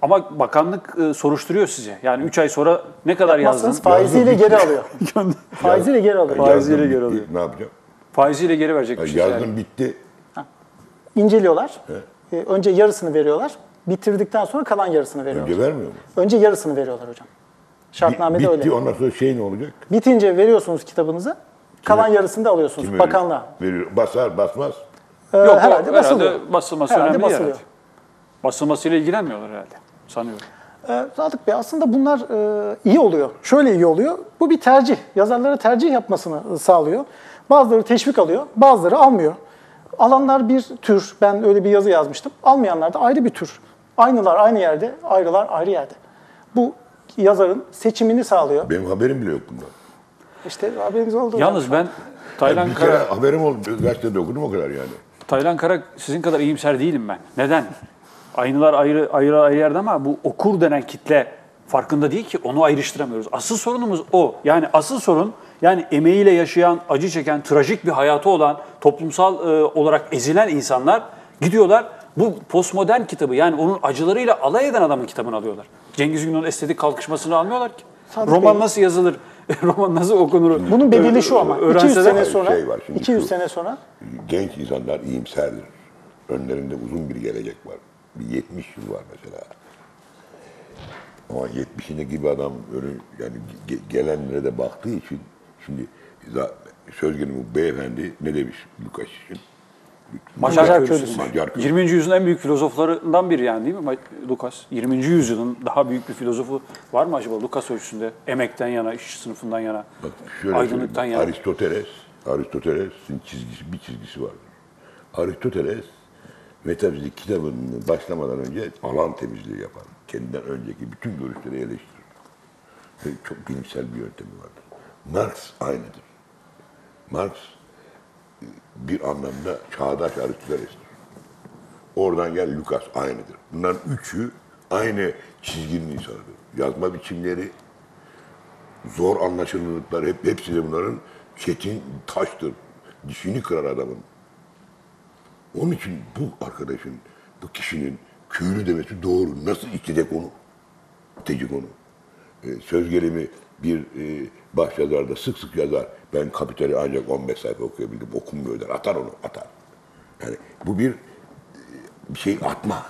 Ama bakanlık e, soruşturuyor size. Yani 3 ay sonra ne kadar yazdın? Faiziyle geri alıyor. faiziyle geri alıyor. Faiziyle geri alıyor. Ne yapacağım? Faiziyle geri Ya yani. yazdım bitti. inceliyorlar. E, önce yarısını veriyorlar. Bitirdikten sonra kalan yarısını veriyorlar. Önce vermiyor mu? Önce yarısını veriyorlar hocam. Şartnamede Bitti öyle. ondan sonra şey ne olacak? Bitince veriyorsunuz kitabınızı. Kalan yarısını da alıyorsunuz Kim veriyor? bakanlığa. Veriyor. Basar basmaz. Ee, Yok o herhalde basılıyor. basılması Herhalde önemli basılıyor. herhalde. Basılmasıyla ilgilenmiyorlar herhalde. Sanıyorum. Ee, Sadık Bey aslında bunlar e, iyi oluyor. Şöyle iyi oluyor. Bu bir tercih. Yazarlara tercih yapmasını sağlıyor. Bazıları teşvik alıyor, bazıları almıyor. Alanlar bir tür. Ben öyle bir yazı yazmıştım. Almayanlar da ayrı bir tür. Aynılar aynı yerde, ayrılar ayrı yerde. Bu yazarın seçimini sağlıyor. Benim haberim bile yok bundan. İşte haberiniz oldu. Yalnız ben Taylan bir kere Kara, haberim oldu. Gazetede okudum o kadar yani. Taylan Kara sizin kadar iyimser değilim ben. Neden? Aynılar ayrı ayrı ayrı yerde ama bu okur denen kitle farkında değil ki onu ayrıştıramıyoruz. Asıl sorunumuz o. Yani asıl sorun yani emeğiyle yaşayan, acı çeken, trajik bir hayatı olan, toplumsal e, olarak ezilen insanlar gidiyorlar bu postmodern kitabı yani onun acılarıyla alay eden adamın kitabını alıyorlar. Cengiz Gün'ün estetik kalkışmasını almıyorlar ki. Sadık Roman Bey- nasıl yazılır? Roman nasıl okunur? Bunun bedeli şu ama. 200 Öğrenseler- sene sonra, şey var şimdi 200 şu- sene sonra Genç insanlar iyimserdir. Önlerinde uzun bir gelecek var. Bir 70 yıl var mesela. Ama 70'inde gibi adam öyle yani ge- gelenlere de baktığı için şimdi söz gelimi bu beyefendi ne demiş Lukas için? Macar, köylüsü. köylüsü. Macar köylüsü. 20. yüzyılın en büyük filozoflarından biri yani değil mi Lukas? 20. yüzyılın daha büyük bir filozofu var mı acaba Lukas ölçüsünde? Emekten yana, işçi sınıfından yana, Bak şöyle aydınlıktan yana. Aristoteles, Aristoteles'in çizgisi, bir çizgisi vardır. Aristoteles metafizik kitabının başlamadan önce alan temizliği yapar. Kendinden önceki bütün görüşleri eleştirir. Ve çok bilimsel bir yöntemi vardır. Marx aynıdır. Marx bir anlamda çağdaş Aristoteles'tir. Oradan gel Lukas aynıdır. Bunların üçü aynı çizginin insanıdır. Yazma biçimleri, zor anlaşılırlıklar hep hepsi de bunların çetin taştır. Dişini kırar adamın. Onun için bu arkadaşın, bu kişinin köylü demesi doğru. Nasıl içecek onu? İtecek onu. Ee, söz gelimi bir e, başyazarda sık sık yazar. Ben Kapital'i ancak 15 sayfa okuyabildim. Okunmuyor der. Atar onu, atar. Yani bu bir, e, bir şey atma.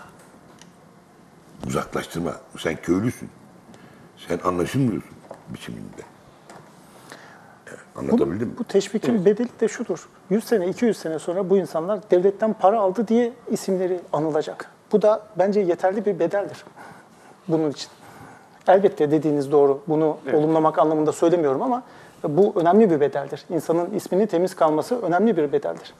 Uzaklaştırma. Sen köylüsün. Sen anlaşılmıyorsun biçiminde. Evet, Anlatabildim mi? Bu teşvikin bedeli de şudur. 100 sene, 200 sene sonra bu insanlar devletten para aldı diye isimleri anılacak. Bu da bence yeterli bir bedeldir bunun için. Elbette dediğiniz doğru. Bunu olumlamak anlamında söylemiyorum ama bu önemli bir bedeldir. İnsanın isminin temiz kalması önemli bir bedeldir.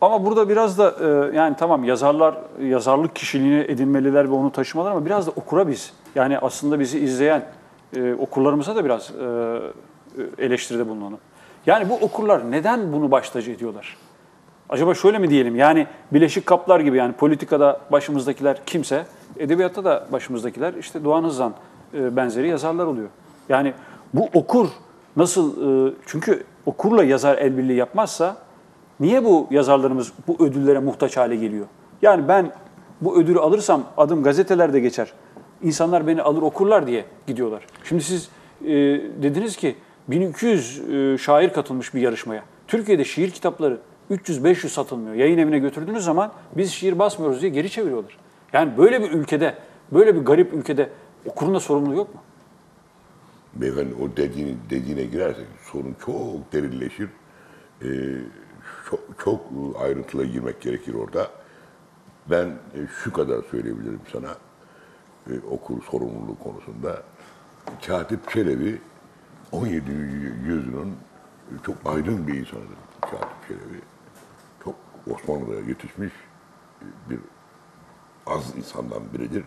Ama burada biraz da e, yani tamam yazarlar yazarlık kişiliğini edinmeliler ve onu taşımalar ama biraz da okura biz yani aslında bizi izleyen e, okurlarımıza da biraz e, eleştiride bulunalım. Yani bu okurlar neden bunu baş tacı ediyorlar? Acaba şöyle mi diyelim yani bileşik kaplar gibi yani politikada başımızdakiler kimse, edebiyatta da başımızdakiler işte Doğan Hızlan e, benzeri yazarlar oluyor. Yani bu okur nasıl, e, çünkü okurla yazar el birliği yapmazsa niye bu yazarlarımız bu ödüllere muhtaç hale geliyor? Yani ben bu ödülü alırsam adım gazetelerde geçer. İnsanlar beni alır okurlar diye gidiyorlar. Şimdi siz e, dediniz ki 1200 e, şair katılmış bir yarışmaya. Türkiye'de şiir kitapları 300-500 satılmıyor. Yayın evine götürdüğünüz zaman biz şiir basmıyoruz diye geri çeviriyorlar. Yani böyle bir ülkede, böyle bir garip ülkede okurun da sorumluluğu yok mu? Beyefendi o dediğini, dediğine girersek sorun çok derinleşir. Ee, çok, çok ayrıntılı girmek gerekir orada. Ben e, şu kadar söyleyebilirim sana e, okur sorumluluğu konusunda. Katip Çelebi 17. yüzyılın çok aydın bir insanıdır Katip Çelebi. Çok Osmanlı'da yetişmiş e, bir az insandan biridir.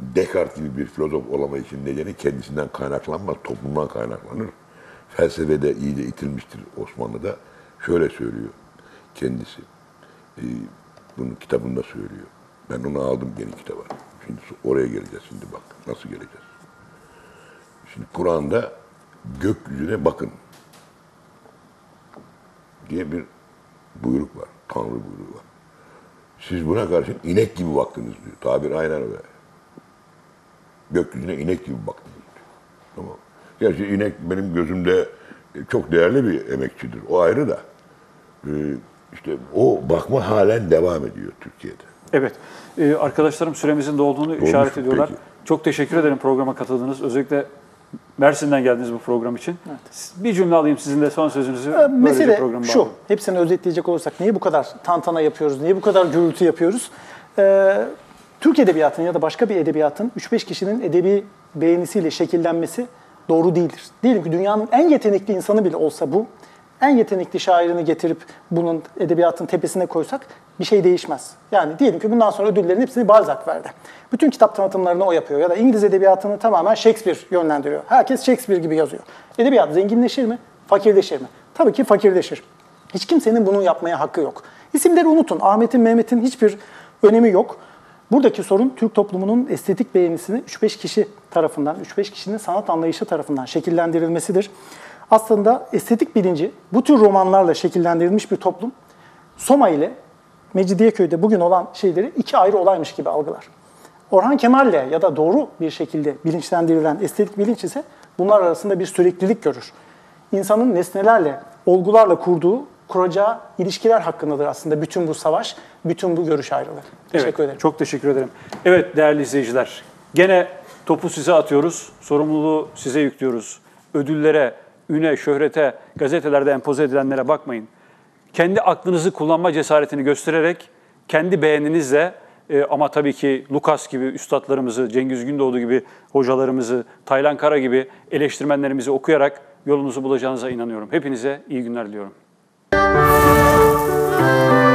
Descartes gibi bir filozof olamayışın nedeni kendisinden kaynaklanmaz, toplumdan kaynaklanır. Felsefede iyice itilmiştir Osmanlı'da. Şöyle söylüyor kendisi. Ee, bunu kitabında söylüyor. Ben onu aldım yeni kitaba. Şimdi oraya geleceğiz şimdi bak. Nasıl geleceğiz? Şimdi Kur'an'da gökyüzüne bakın diye bir buyruk var. Tanrı buyruğu var. Siz buna karşın inek gibi baktınız diyor. Tabir aynen öyle. Gökyüzüne inek gibi diyor. Tamam. Gerçi inek benim gözümde çok değerli bir emekçidir. O ayrı da. e, işte o bakma halen devam ediyor Türkiye'de. Evet. Ee, arkadaşlarım süremizin dolduğunu işaret mu? ediyorlar. Peki. Çok teşekkür ederim programa katıldınız. Özellikle Mersin'den geldiniz bu program için. Bir cümle alayım sizin de son sözünüzü. Ee, Mesele şu, bağlayalım. hepsini özetleyecek olursak niye bu kadar tantana yapıyoruz, niye bu kadar gürültü yapıyoruz? Ee, Türk edebiyatının ya da başka bir edebiyatın 3-5 kişinin edebi beğenisiyle şekillenmesi doğru değildir. Diyelim ki dünyanın en yetenekli insanı bile olsa bu, en yetenekli şairini getirip bunun edebiyatın tepesine koysak bir şey değişmez. Yani diyelim ki bundan sonra ödüllerin hepsini Balzac verdi. Bütün kitap tanıtımlarını o yapıyor ya da İngiliz edebiyatını tamamen Shakespeare yönlendiriyor. Herkes Shakespeare gibi yazıyor. Edebiyat zenginleşir mi? Fakirleşir mi? Tabii ki fakirleşir. Hiç kimsenin bunu yapmaya hakkı yok. İsimleri unutun. Ahmet'in, Mehmet'in hiçbir önemi yok. Buradaki sorun Türk toplumunun estetik beğenisini 3-5 kişi tarafından, 3-5 kişinin sanat anlayışı tarafından şekillendirilmesidir. Aslında estetik bilinci bu tür romanlarla şekillendirilmiş bir toplum Soma ile Mecidiyeköy'de bugün olan şeyleri iki ayrı olaymış gibi algılar. Orhan Kemal'le ya da doğru bir şekilde bilinçlendirilen estetik bilinç ise bunlar arasında bir süreklilik görür. İnsanın nesnelerle, olgularla kurduğu, kuracağı ilişkiler hakkındadır aslında bütün bu savaş, bütün bu görüş ayrılığı. Teşekkür evet, ederim. Çok teşekkür ederim. Evet değerli izleyiciler, gene topu size atıyoruz, sorumluluğu size yüklüyoruz. Ödüllere, üne, şöhrete, gazetelerde empoze edilenlere bakmayın. Kendi aklınızı kullanma cesaretini göstererek, kendi beğeninizle e, ama tabii ki Lukas gibi üstadlarımızı, Cengiz Gündoğdu gibi hocalarımızı, Taylan Kara gibi eleştirmenlerimizi okuyarak yolunuzu bulacağınıza inanıyorum. Hepinize iyi günler diliyorum. Thank you.